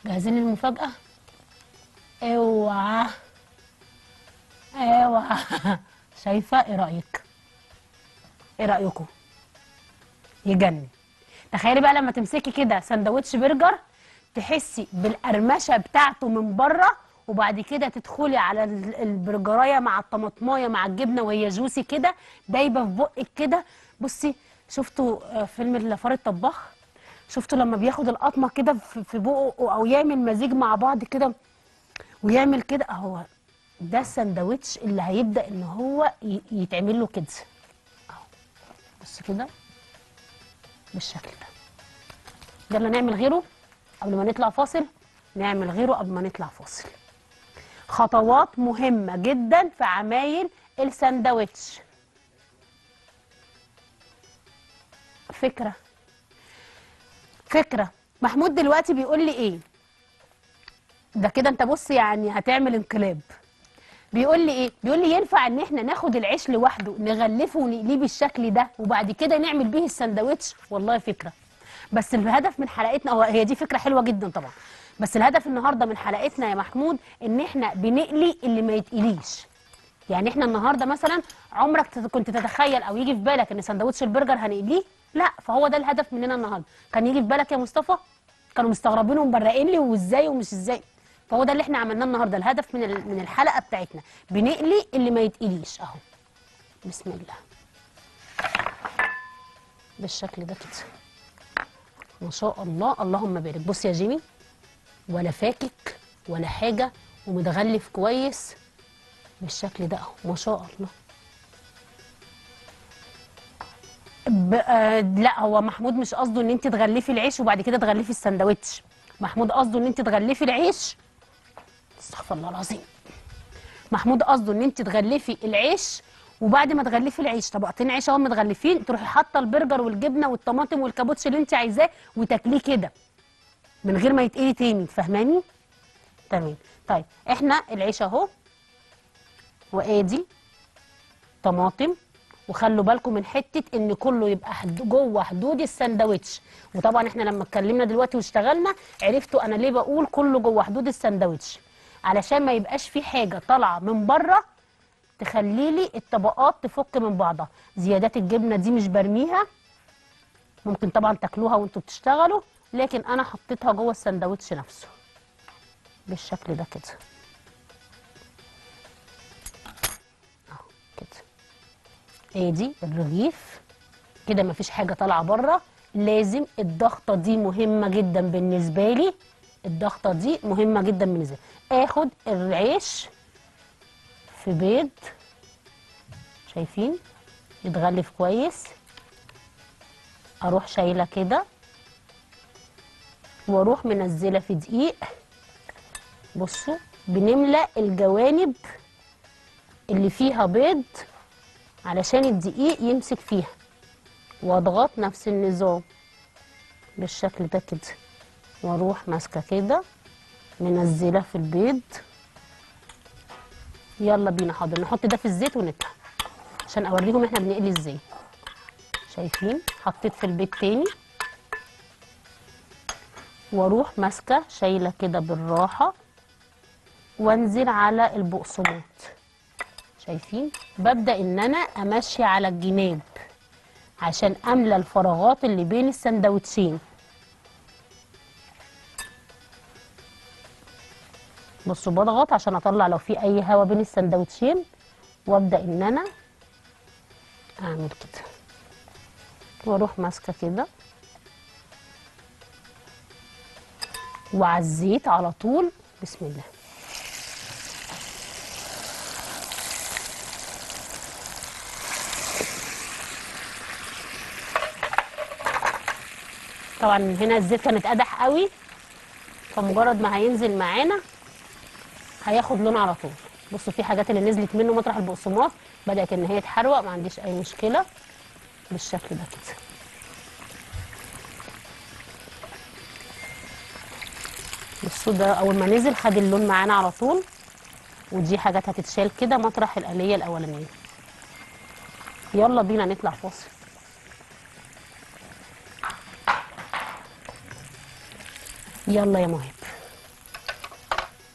جاهزين للمفاجاه أوعى. أوعى. شايفة؟ إيه رأيك؟ إيه رأيكم؟ يجنن. تخيلي بقى لما تمسكي كده سندوتش برجر تحسي بالقرمشة بتاعته من بره وبعد كده تدخلي على ال- البرجراية مع الطماطماية مع الجبنة وهي جوسي كده دايبة في بقك كده. بصي شفتوا فيلم الفار الطباخ شفتوا لما بياخد القطمة كده في بقه أو يعمل مزيج مع بعض كده ويعمل كده؟ أهو ده السندوتش اللي هيبدأ إن هو يتعمل له كده. أهو بص كده. بالشكل ده. يلا نعمل غيره قبل ما نطلع فاصل. نعمل غيره قبل ما نطلع فاصل. خطوات مهمة جدا في عمايل الساندوتش فكرة. فكرة. محمود دلوقتي بيقول لي إيه؟ ده كده أنت بص يعني هتعمل انقلاب. بيقول لي إيه؟ بيقول لي ينفع إن إحنا ناخد العيش لوحده نغلفه ونقليه بالشكل ده وبعد كده نعمل بيه الساندوتش والله فكرة. بس الهدف من حلقتنا هو هي دي فكرة حلوة جدا طبعا. بس الهدف النهارده من حلقتنا يا محمود إن إحنا بنقلي اللي ما يتقليش. يعني إحنا النهارده مثلا عمرك كنت تتخيل أو يجي في بالك إن سندوتش البرجر هنقليه؟ لا فهو ده الهدف مننا النهارده. كان يجي في بالك يا مصطفى؟ كانوا مستغربين ومبرقين لي وإزاي ومش إزاي. فهو ده اللي إحنا عملناه النهارده الهدف من من الحلقة بتاعتنا. بنقلي اللي ما يتقليش اهو. بسم الله. بالشكل ده كده. ما شاء الله اللهم بارك. بص يا جيمي ولا فاكك ولا حاجة ومتغلف كويس. بالشكل ده اهو. ما شاء الله. آه لا هو محمود مش قصده إن أنت تغلفي العيش وبعد كده تغلفي السندوتش محمود قصده إن أنت تغلفي العيش استغفر الله العظيم. محمود قصده إن أنت تغلفي العيش وبعد ما تغلفي العيش طبقتين عيش أهو متغلفين تروحي حاطة البرجر والجبنة والطماطم والكابوتش اللي أنت عايزاه وتاكليه كده. من غير ما يتقلي تاني فاهماني تمام. طيب إحنا العيش أهو وآدي طماطم وخلوا بالكم من حتة إن كله يبقى جوه حدود السندوتش وطبعا إحنا لما اتكلمنا دلوقتي واشتغلنا عرفتوا أنا ليه بقول كله جوه حدود السندوتش علشان ما يبقاش في حاجة طالعة من بره تخلي لي الطبقات تفك من بعضها. زيادات الجبنة دي مش برميها. ممكن طبعا تاكلوها وانتوا بتشتغلوا لكن أنا حطيتها جوه السندوتش نفسه. بالشكل ده كده. أهو كده. آدي الرغيف. كده مفيش حاجة طالعة بره. لازم الضغطة دي مهمة جدا بالنسبة لي. الضغطة دي مهمة جدا بالنسبة لي. آخد العيش في بيض شايفين يتغلف كويس. أروح شايلة كده وأروح منزلة في دقيق. بصوا بنملى الجوانب اللي فيها بيض علشان الدقيق يمسك فيها وأضغط نفس النظام بالشكل ده كده. وأروح ماسكة كده. منزله في البيض. يلا بينا حاضر. نحط ده في الزيت ونطلع عشان اوريهم إحنا بنقلي إزاي. شايفين؟ حطيت في البيض تاني. وأروح ماسكة شايلة كده بالراحة وأنزل على البقسماط. شايفين؟ ببدأ إن أنا أمشي على الجناب عشان أملى الفراغات اللي بين السندوتشين. بصوا بضغط عشان أطلع لو في أي هوا بين السندوتشين وأبدأ إن أنا أعمل كده. وأروح ماسكة كده. وعلى على طول. بسم الله. طبعا هنا الزيت كان اتقدح قوي فمجرد ما هينزل معانا هياخد لون على طول. بصوا في حاجات اللي نزلت منه مطرح البقسماط بدأت إن هي تحروق ما عنديش أي مشكلة بالشكل ده. كده بصوا ده أول ما نزل خد اللون معانا على طول ودي حاجات هتتشال كده مطرح الآلية الأولانية. يلا بينا نطلع فاصل. يلا يا مهاب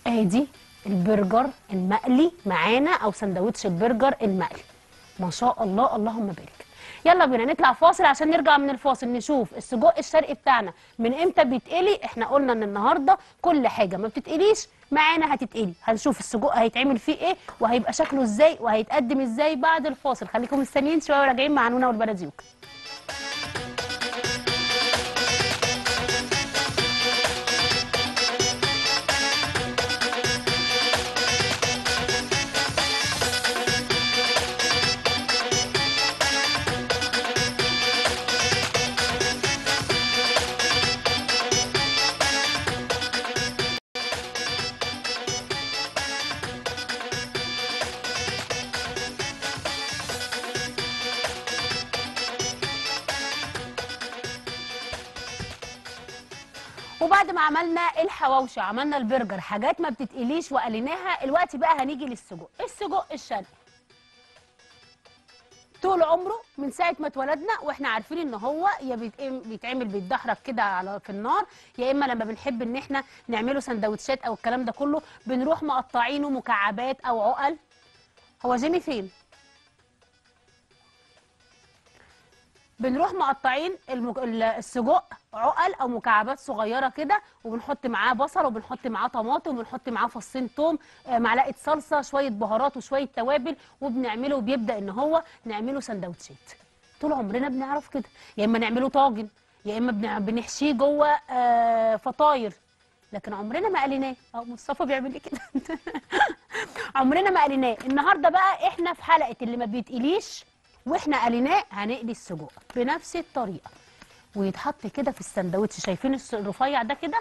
ادي البرجر المقلي معانا أو سندوتش البرجر المقلي. ما شاء الله اللهم بارك. يلا بينا نطلع فاصل عشان نرجع من الفاصل نشوف السجق الشرقي بتاعنا من إمتى بيتقلي. إحنا قلنا إن النهارده كل حاجة ما بتتقليش معانا هتتقلي. هنشوف السجق هيتعمل فيه إيه وهيبقى شكله إزاي وهيتقدم إزاي بعد الفاصل. خليكم مستنيين شوية وراجعين مع نونا والبلدي يوكل عملنا الحواوشي عملنا البرجر حاجات ما بتتقليش وقليناها الوقت بقى هنيجي للسجق السجق الشرقي. طول عمره من ساعة ما اتولدنا وإحنا عارفين إن هو يا بيتعمل بيتدحرج كده على في النار يا إما لما بنحب إن إحنا نعمله سندوتشات أو الكلام ده كله بنروح مقطعينه مكعبات أو عقل. هو جيمي فين؟ بنروح مقطعين السجق عقل أو مكعبات صغيرة كده وبنحط معاه بصل وبنحط معاه طماطم وبنحط معاه فصين توم آه، معلقة صلصة شوية بهارات وشوية توابل وبنعمله وبيبدا إن هو نعمله سندوتشات. طول عمرنا بنعرف كده. يا إما نعمله طاجن يا إما بنحشيه جوه آه فطاير. لكن عمرنا ما قليناه آه مصطفى بيعمل لي كده؟ عمرنا ما قليناه النهارده بقى إحنا في حلقة اللي ما بيتقليش وإحنا قليناه هنقلي السجق بنفس الطريقة. ويتحط كده في السندوتش شايفين الرفيع ده كده؟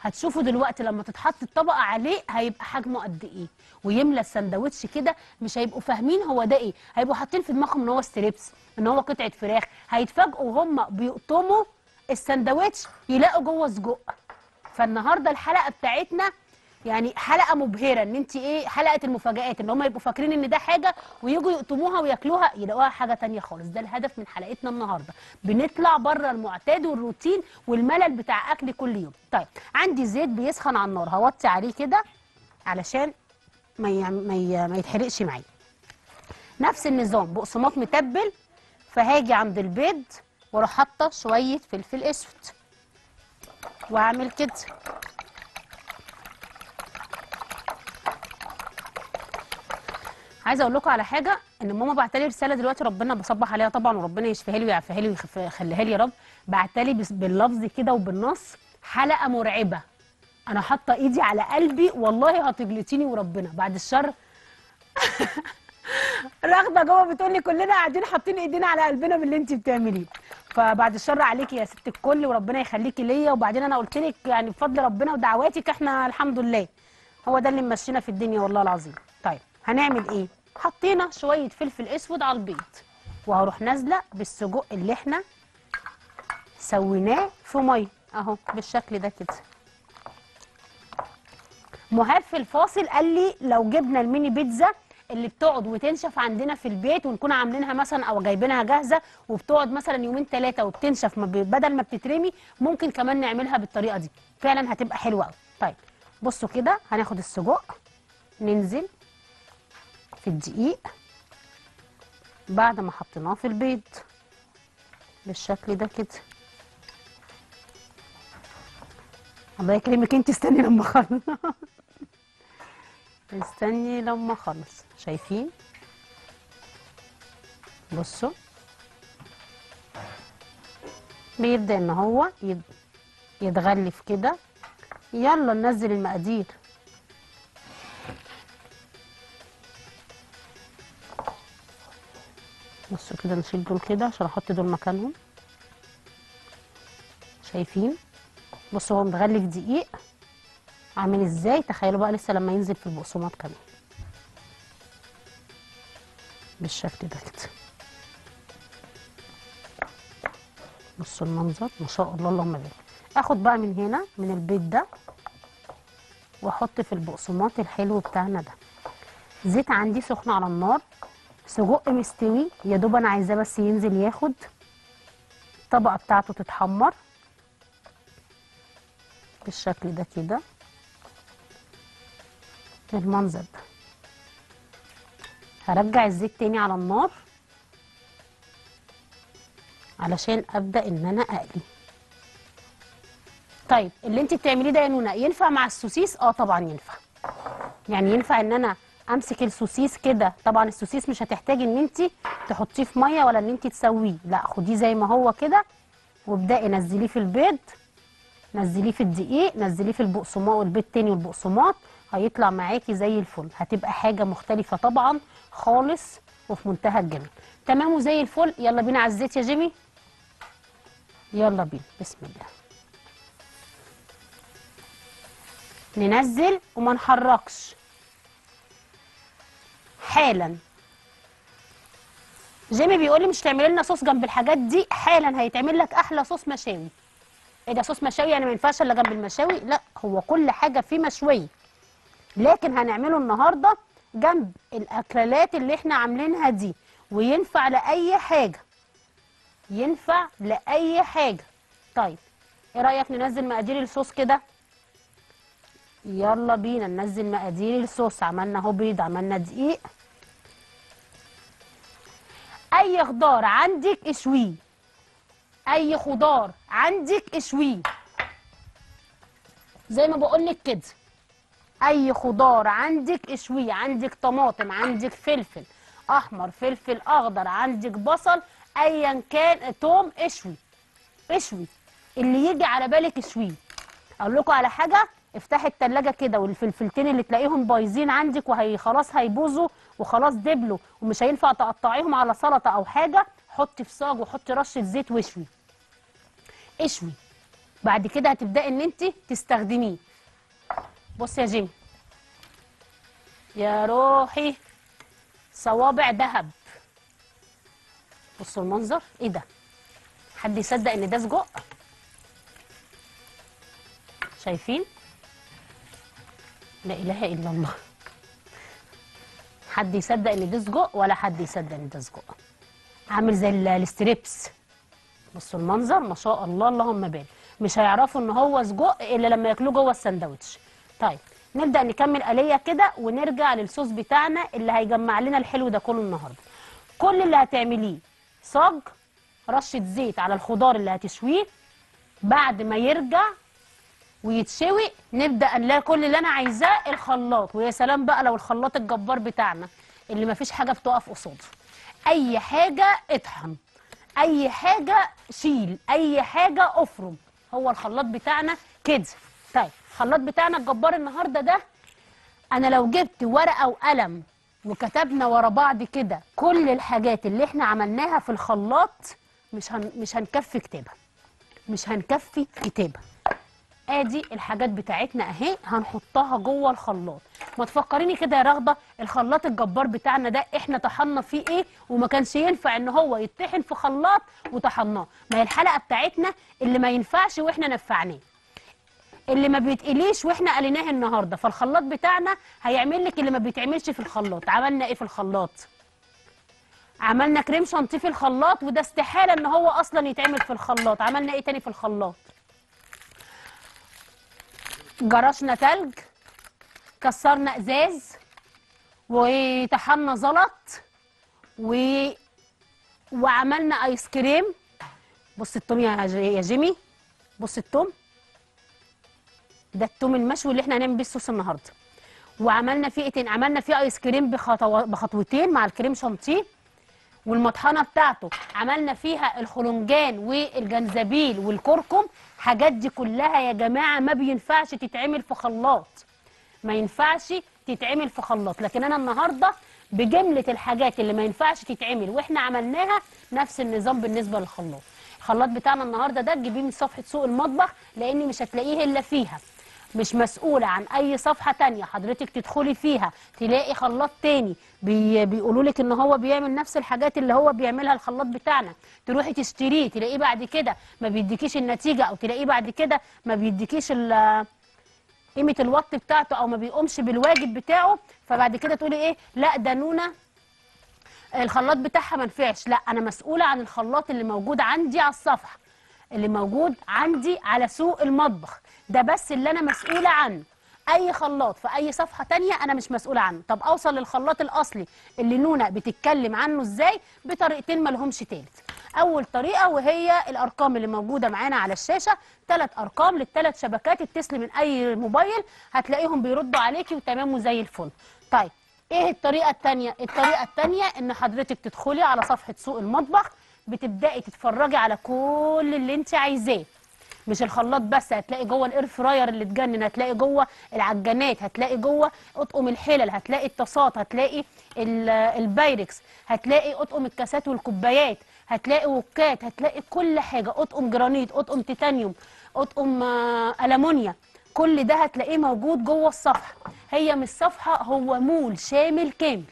هتشوفوا دلوقتي لما تتحط الطبقة عليه هيبقى حجمه قد إيه. ويملى السندوتش كده مش هيبقوا فاهمين هو ده إيه. هيبقوا حاطين في دماغهم إن هو ستريبس إن هو قطعة فراخ. هيتفاجئوا وهم بيقطموا السندوتش يلاقوا جوه سجق. فالنهاردة الحلقة بتاعتنا يعني حلقة مبهرة إن أنت إيه حلقة المفاجآت إن هم يبقوا فاكرين إن ده حاجة ويجوا يقطموها وياكلوها يلاقوها حاجة تانية خالص. ده الهدف من حلقتنا النهارده. بنطلع بره المعتاد والروتين والملل بتاع أكل كل يوم. طيب عندي زيت بيسخن على النار. هوطي عليه كده علشان ما. ما. ما يتحرقش معايا. نفس النظام بقسماط متبل فهاجي عند البيض وأروح حاطة شوية فلفل أسود. وأعمل كده. عايزة أقول لكم على حاجة إن ماما بعتلي رسالة دلوقتي ربنا بصبح عليها طبعا وربنا يشفيها لي ويعافيها لي ويخليها لي يا رب. بعتلي بس- باللفظ كده وبالنص حلقة مرعبة. أنا حاطة إيدي على قلبي والله هتجلطيني وربنا. بعد الشر راغده جوه بتقول لي كلنا قاعدين حاطين إيدينا على قلبنا باللي انت بتعمليه. فبعد الشر عليكي يا ست الكل وربنا يخليكي ليا. وبعدين أنا قلت لك يعني بفضل ربنا ودعواتك إحنا الحمد لله. هو ده اللي ممشينا في الدنيا والله العظيم. طيب هنعمل إيه؟ حطينا شوية فلفل أسود على البيض. وهروح نازلة بالسجق اللي إحنا سويناه في مية. أهو بالشكل ده كده. مهاب في الفاصل قال لي لو جبنا الميني بيتزا اللي بتقعد وتنشف عندنا في البيت ونكون عاملينها مثلا أو جايبينها جاهزة وبتقعد مثلا يومين ثلاثة وبتنشف بدل ما بتترمي ممكن كمان نعملها بالطريقة دي. فعلا هتبقى حلوة قوي طيب بصوا كده هناخد السجق ننزل. في الدقيق بعد ما حطيناه في البيض بالشكل ده كده. الله يكرمك انت استني لما اخلص استني لما اخلص شايفين؟ بصوا. بيبدأ إن هو يتغلف كده. يلا ننزل المقادير. بصوا كده نشيل دول كده عشان أحط دول مكانهم. شايفين؟ بصوا هو متغلف دقيق. عامل إزاي؟ تخيلوا بقى لسه لما ينزل في البقسماط كمان. بالشكل ده كده. بصوا المنظر ما شاء الله اللهم بارك آخد بقى من هنا من البيض ده وأحط في البقسماط الحلو بتاعنا ده. زيت عندي سخن على النار. سجق مستوي يا دوب أنا عايزاه بس ينزل ياخد الطبقه بتاعته تتحمر بالشكل ده كده. بالمنظر ده. هرجع الزيت تاني على النار علشان أبدأ إن أنا أقلي. طيب اللي أنت بتعمليه ده يا نونا ينفع مع السوسيس؟ آه طبعا ينفع. يعني ينفع إن أنا امسك السوسيس كده. طبعا السوسيس مش هتحتاجي إن انت تحطيه في مية ولا إن انت تسويه. لا خديه زي ما هو كده وابدأي نزليه في البيض نزليه في الدقيق نزليه في البقسماط والبيض تاني والبقسماط هيطلع معاكي زي الفل. هتبقى حاجة مختلفة طبعا خالص وفي منتهى الجمال. تمام وزي الفل. يلا بينا على الزيت يا جيمي. يلا بينا. بسم الله. ننزل وما نحركش. حالا. جيمي بيقول لي مش تعملي لنا صوص جنب الحاجات دي حالا هيتعمل لك أحلى صوص مشاوي. إيه ده صوص مشاوي؟ يعني ما ينفعش إلا جنب المشاوي؟ لا هو كل حاجة فيه مشوية. لكن هنعمله النهارده جنب الاكلات اللي إحنا عاملينها دي وينفع لأي حاجة. ينفع لأي حاجة. طيب إيه رأيك ننزل مقادير الصوص كده؟ يلا بينا ننزل مقادير الصوص. عملنا اهو بيض عملنا دقيق. أي خضار عندك اشويه. أي خضار عندك اشويه. زي ما بقول لك كده. أي خضار عندك اشويه. عندك طماطم عندك فلفل أحمر فلفل أخضر عندك بصل ايا كان توم اشوي. اشوي. اللي يجي على بالك اشويه. أقول لكم على حاجة افتحي التلاجة كده والفلفلتين اللي تلاقيهم بايظين عندك وهي خلاص هيبوظوا وخلاص دبلوا ومش هينفع تقطعيهم على سلطة أو حاجة حطي في صاج وحطي رشة زيت واشوي. اشوي. بعد كده هتبدأي إن أنت تستخدميه. بص يا جيمي يا روحي. صوابع ذهب. بصوا المنظر. إيه ده؟ حد يصدق إن ده سجق؟ شايفين؟ لا إله إلا الله. حد يصدق إن ده سجق ولا حد يصدق إن ده سجق. عامل زي ال- الستريبس. بصوا المنظر ما شاء الله اللهم بارك. مش هيعرفوا إن هو سجق إلا لما ياكلوه جوه الساندوتش. طيب نبدأ نكمل آلية كده ونرجع للصوص بتاعنا اللي هيجمع لنا الحلو ده كله النهارده. كل اللي هتعمليه صاج رشة زيت على الخضار اللي هتشويه. بعد ما يرجع ويتشوي نبدأ نلاقي كل اللي أنا عايزاه الخلاط. ويا سلام بقى لو الخلاط الجبار بتاعنا اللي ما فيش حاجة بتقف قصاده. أي حاجة اطحن. أي حاجة شيل. أي حاجة أفرم. هو الخلاط بتاعنا كده. طيب الخلاط بتاعنا الجبار النهارده ده أنا لو جبت ورقة وقلم وكتبنا ورا بعض كده كل الحاجات اللي إحنا عملناها في الخلاط مش هن... مش هنكفي كتابة. مش هنكفي كتابة. ادي الحاجات بتاعتنا اهي هنحطها جوه الخلاط. ما تفكريني كده يا رغده الخلاط الجبار بتاعنا ده إحنا طحنا فيه إيه؟ وما كانش ينفع ان هو يتطحن في خلاط وطحناه. ما هي الحلقة بتاعتنا اللي ما ينفعش وإحنا نفعناه. اللي ما بيتقليش وإحنا قليناه النهارده. فالخلاط بتاعنا هيعمل لك اللي ما بيتعملش في الخلاط. عملنا إيه في الخلاط؟ عملنا كريم شانتيه في الخلاط وده استحالة ان هو أصلا يتعمل في الخلاط. عملنا إيه تاني في الخلاط؟ جرشنا تلج كسرنا إزاز وطحنا زلط و... وعملنا آيس كريم. بص التوم يا يا جيمي بص التوم. ده التوم المشوي اللي إحنا هنعمل بيه الصوص النهارده. وعملنا فيه إيه عملنا فيه آيس كريم بخطو... بخطوتين مع الكريم شانتيه والمطحنة بتاعته. عملنا فيها الخلنجان والجنزبيل والكركم. حاجات دي كلها يا جماعة ما بينفعش تتعمل في خلاط. ما ينفعش تتعمل في خلاط. لكن أنا النهارده بجملة الحاجات اللي ما ينفعش تتعمل وإحنا عملناها نفس النظام بالنسبة للخلاط. الخلاط بتاعنا النهارده ده تجيبيه من صفحة سوق المطبخ لأن مش هتلاقيه إلا فيها. مش مسؤولة عن أي صفحة تانية حضرتك تدخلي فيها تلاقي خلاط تاني بي بيقولوا لك إن هو بيعمل نفس الحاجات اللي هو بيعملها الخلاط بتاعنا. تروحي تشتريه تلاقيه بعد كده ما بيديكيش النتيجة أو تلاقيه بعد كده ما بيديكيش قيمة الوقت بتاعته أو ما بيقومش بالواجب بتاعه فبعد كده تقولي إيه؟ لا ده نونة الخلاط بتاعها ما نفعش. لا أنا مسؤولة عن الخلاط اللي موجود عندي على الصفحة اللي موجود عندي على سوق المطبخ. ده بس اللي أنا مسؤولة عنه أي خلاط في أي صفحة تانية أنا مش مسؤولة عنه. طب أوصل للخلاط الأصلي اللي نونا بتتكلم عنه إزاي؟ بطريقتين ملهمش تالت. أول طريقة وهي الأرقام اللي موجودة معانا على الشاشة. ثلاث أرقام للثلاث شبكات. اتصلي من أي موبايل هتلاقيهم بيردوا عليكي وتمام وزي الفل. طيب إيه الطريقة الثانية الطريقة الثانية إن حضرتك تدخلي على صفحة سوق المطبخ. بتبدأي تتفرجي على كل اللي أنت عايزاه. مش الخلاط بس هتلاقي جوه ال air fryer اللي تجنن هتلاقي جوه العجانات هتلاقي جوه أطقم الحلل هتلاقي الطاسات هتلاقي ال- البايركس هتلاقي أطقم الكاسات والكوبايات هتلاقي وكات هتلاقي كل حاجة أطقم جرانيت أطقم تيتانيوم أطقم آه، ألمونيا كل ده هتلاقيه موجود جوه الصفحة. هي مش صفحه هو مول شامل كامل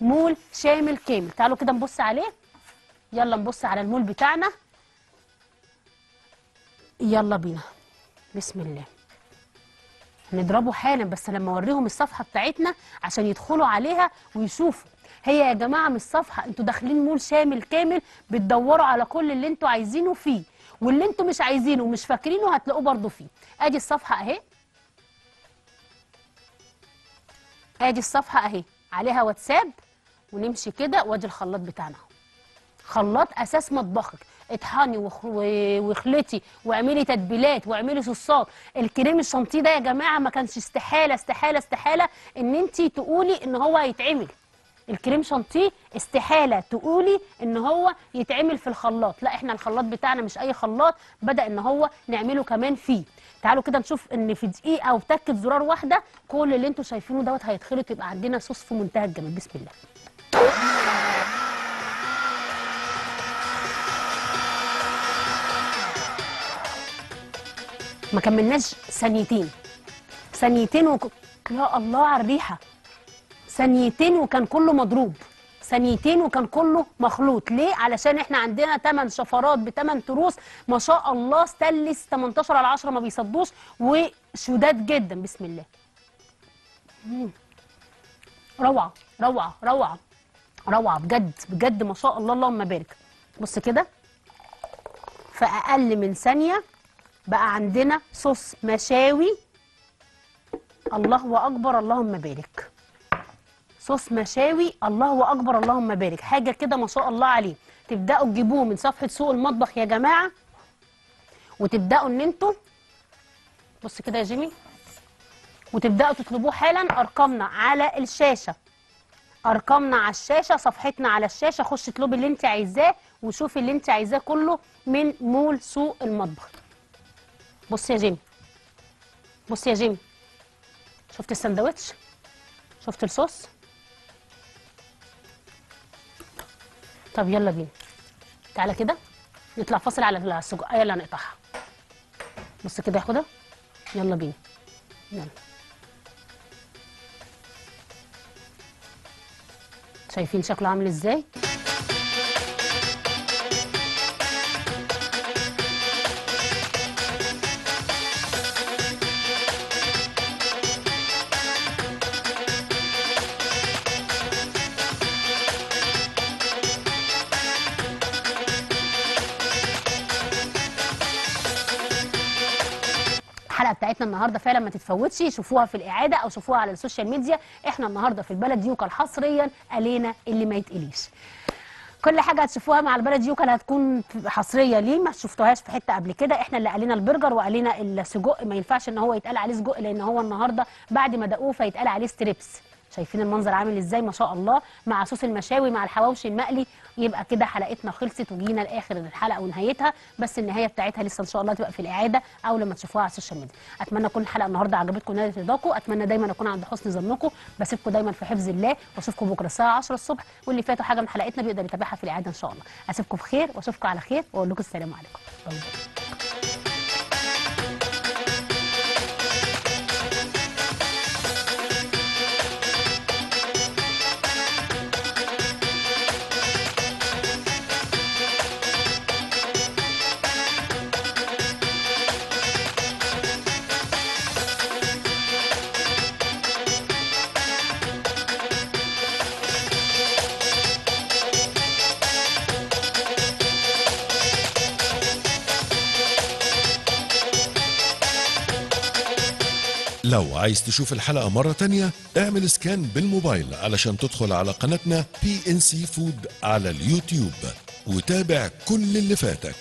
مول شامل كامل. تعالوا كده نبص عليه. يلا نبص على المول بتاعنا. يلا بينا. بسم الله. نضربه حالا بس لما اوريهم الصفحة بتاعتنا عشان يدخلوا عليها ويشوفوا. هي يا جماعة مش صفحة أنتوا داخلين مول شامل كامل بتدوروا على كل اللي أنتوا عايزينه فيه. واللي أنتوا مش عايزينه ومش فاكرينه هتلاقوه برضه فيه. ادي الصفحة اهي. ادي الصفحة اهي. عليها واتساب ونمشي كده وادي الخلاط بتاعنا. خلاط أساس مطبخك. اطحني واخلطي واعملي تتبيلات واعملي صوصات. الكريم الشانتيه ده يا جماعة ما كانش استحالة استحالة استحالة إن انت تقولي إن هو هيتعمل الكريم شانتيه استحالة تقولي إن هو يتعمل في الخلاط. لا إحنا الخلاط بتاعنا مش أي خلاط بدأ إن هو نعمله كمان فيه. تعالوا كده نشوف إن في دقيقة أو تكة زرار واحدة كل اللي أنتوا شايفينه دوت هيتخلط يبقى عندنا صوص في منتهى الجمال. بسم الله. ما كملناش ثانيتين. ثانيتين وك... يا الله على الريحة. ثانيتين وكان كله مضروب. ثانيتين وكان كله مخلوط. ليه؟ علشان إحنا عندنا 8 شفرات ب 8 تروس. ما شاء الله ستانلس 18 على 10 ما بيصدوش وشداد جدا. بسم الله. روعة روعة روعة روعة. بجد بجد ما شاء الله اللهم بارك. بص كده. في أقل من ثانية بقى عندنا صوص مشاوي. الله أكبر اللهم بارك. صوص مشاوي الله أكبر اللهم بارك. حاجة كده ما شاء الله عليه. تبدأوا تجيبوه من صفحة سوق المطبخ يا جماعة. وتبدأوا إن أنتوا بص كده يا جيمي. وتبدأوا تطلبوه حالا أرقامنا على الشاشة. أرقامنا على الشاشة صفحتنا على الشاشة. خش اطلبي اللي انت عايزاه وشوفي اللي انت عايزاه كله من مول سوق المطبخ. بص يا جيمي. بص يا جيمي. شفت السندوتش شفت الصوص؟ طب يلا بينا. تعالى كده نطلع فاصل على السجقيه اللي هنقطعها بص كده يا هدى يلا بينا. يلا. شايفين شكله عامل إزاي؟ النهارده فعلا ما تتفوتش. شوفوها في الإعادة أو شوفوها على ال social media. إحنا النهارده في البلدي يوكل حصريا علينا اللي ما يتقليش. كل حاجة هتشوفوها مع البلدي يوكل هتكون حصرية. ليه ما شفتوهاش في حتة قبل كده؟ إحنا اللي قالينا البرجر وقالينا السجق. ما ينفعش إن هو يتقال عليه سجق لأن هو النهارده بعد ما دقوه فيتقال عليه strips. شايفين المنظر عامل إزاي ما شاء الله مع صوص المشاوي مع الحواوشي المقلي. يبقى كده حلقتنا خلصت وجينا لآخر الحلقة ونهايتها بس النهاية بتاعتها لسه إن شاء الله تبقى في الإعادة أو لما تشوفوها على السوشيال ميديا. أتمنى تكون الحلقة النهارده عجبتكم نالت رضاكم أتمنى دايما اكون عند حسن ظنكم. بسيبكم دايما في حفظ الله وأشوفكم بكرة الساعة 10 الصبح. واللي فاتوا حاجة من حلقتنا بيقدر يتابعها في الإعادة إن شاء الله. أسيبكم بخير وأشوفكم على خير وأقول لكم السلام عليكم. لو عايز تشوف الحلقة مرة تانية اعمل scan بالموبايل علشان تدخل على قناتنا PNC Food على اليوتيوب وتابع كل اللي فاتك.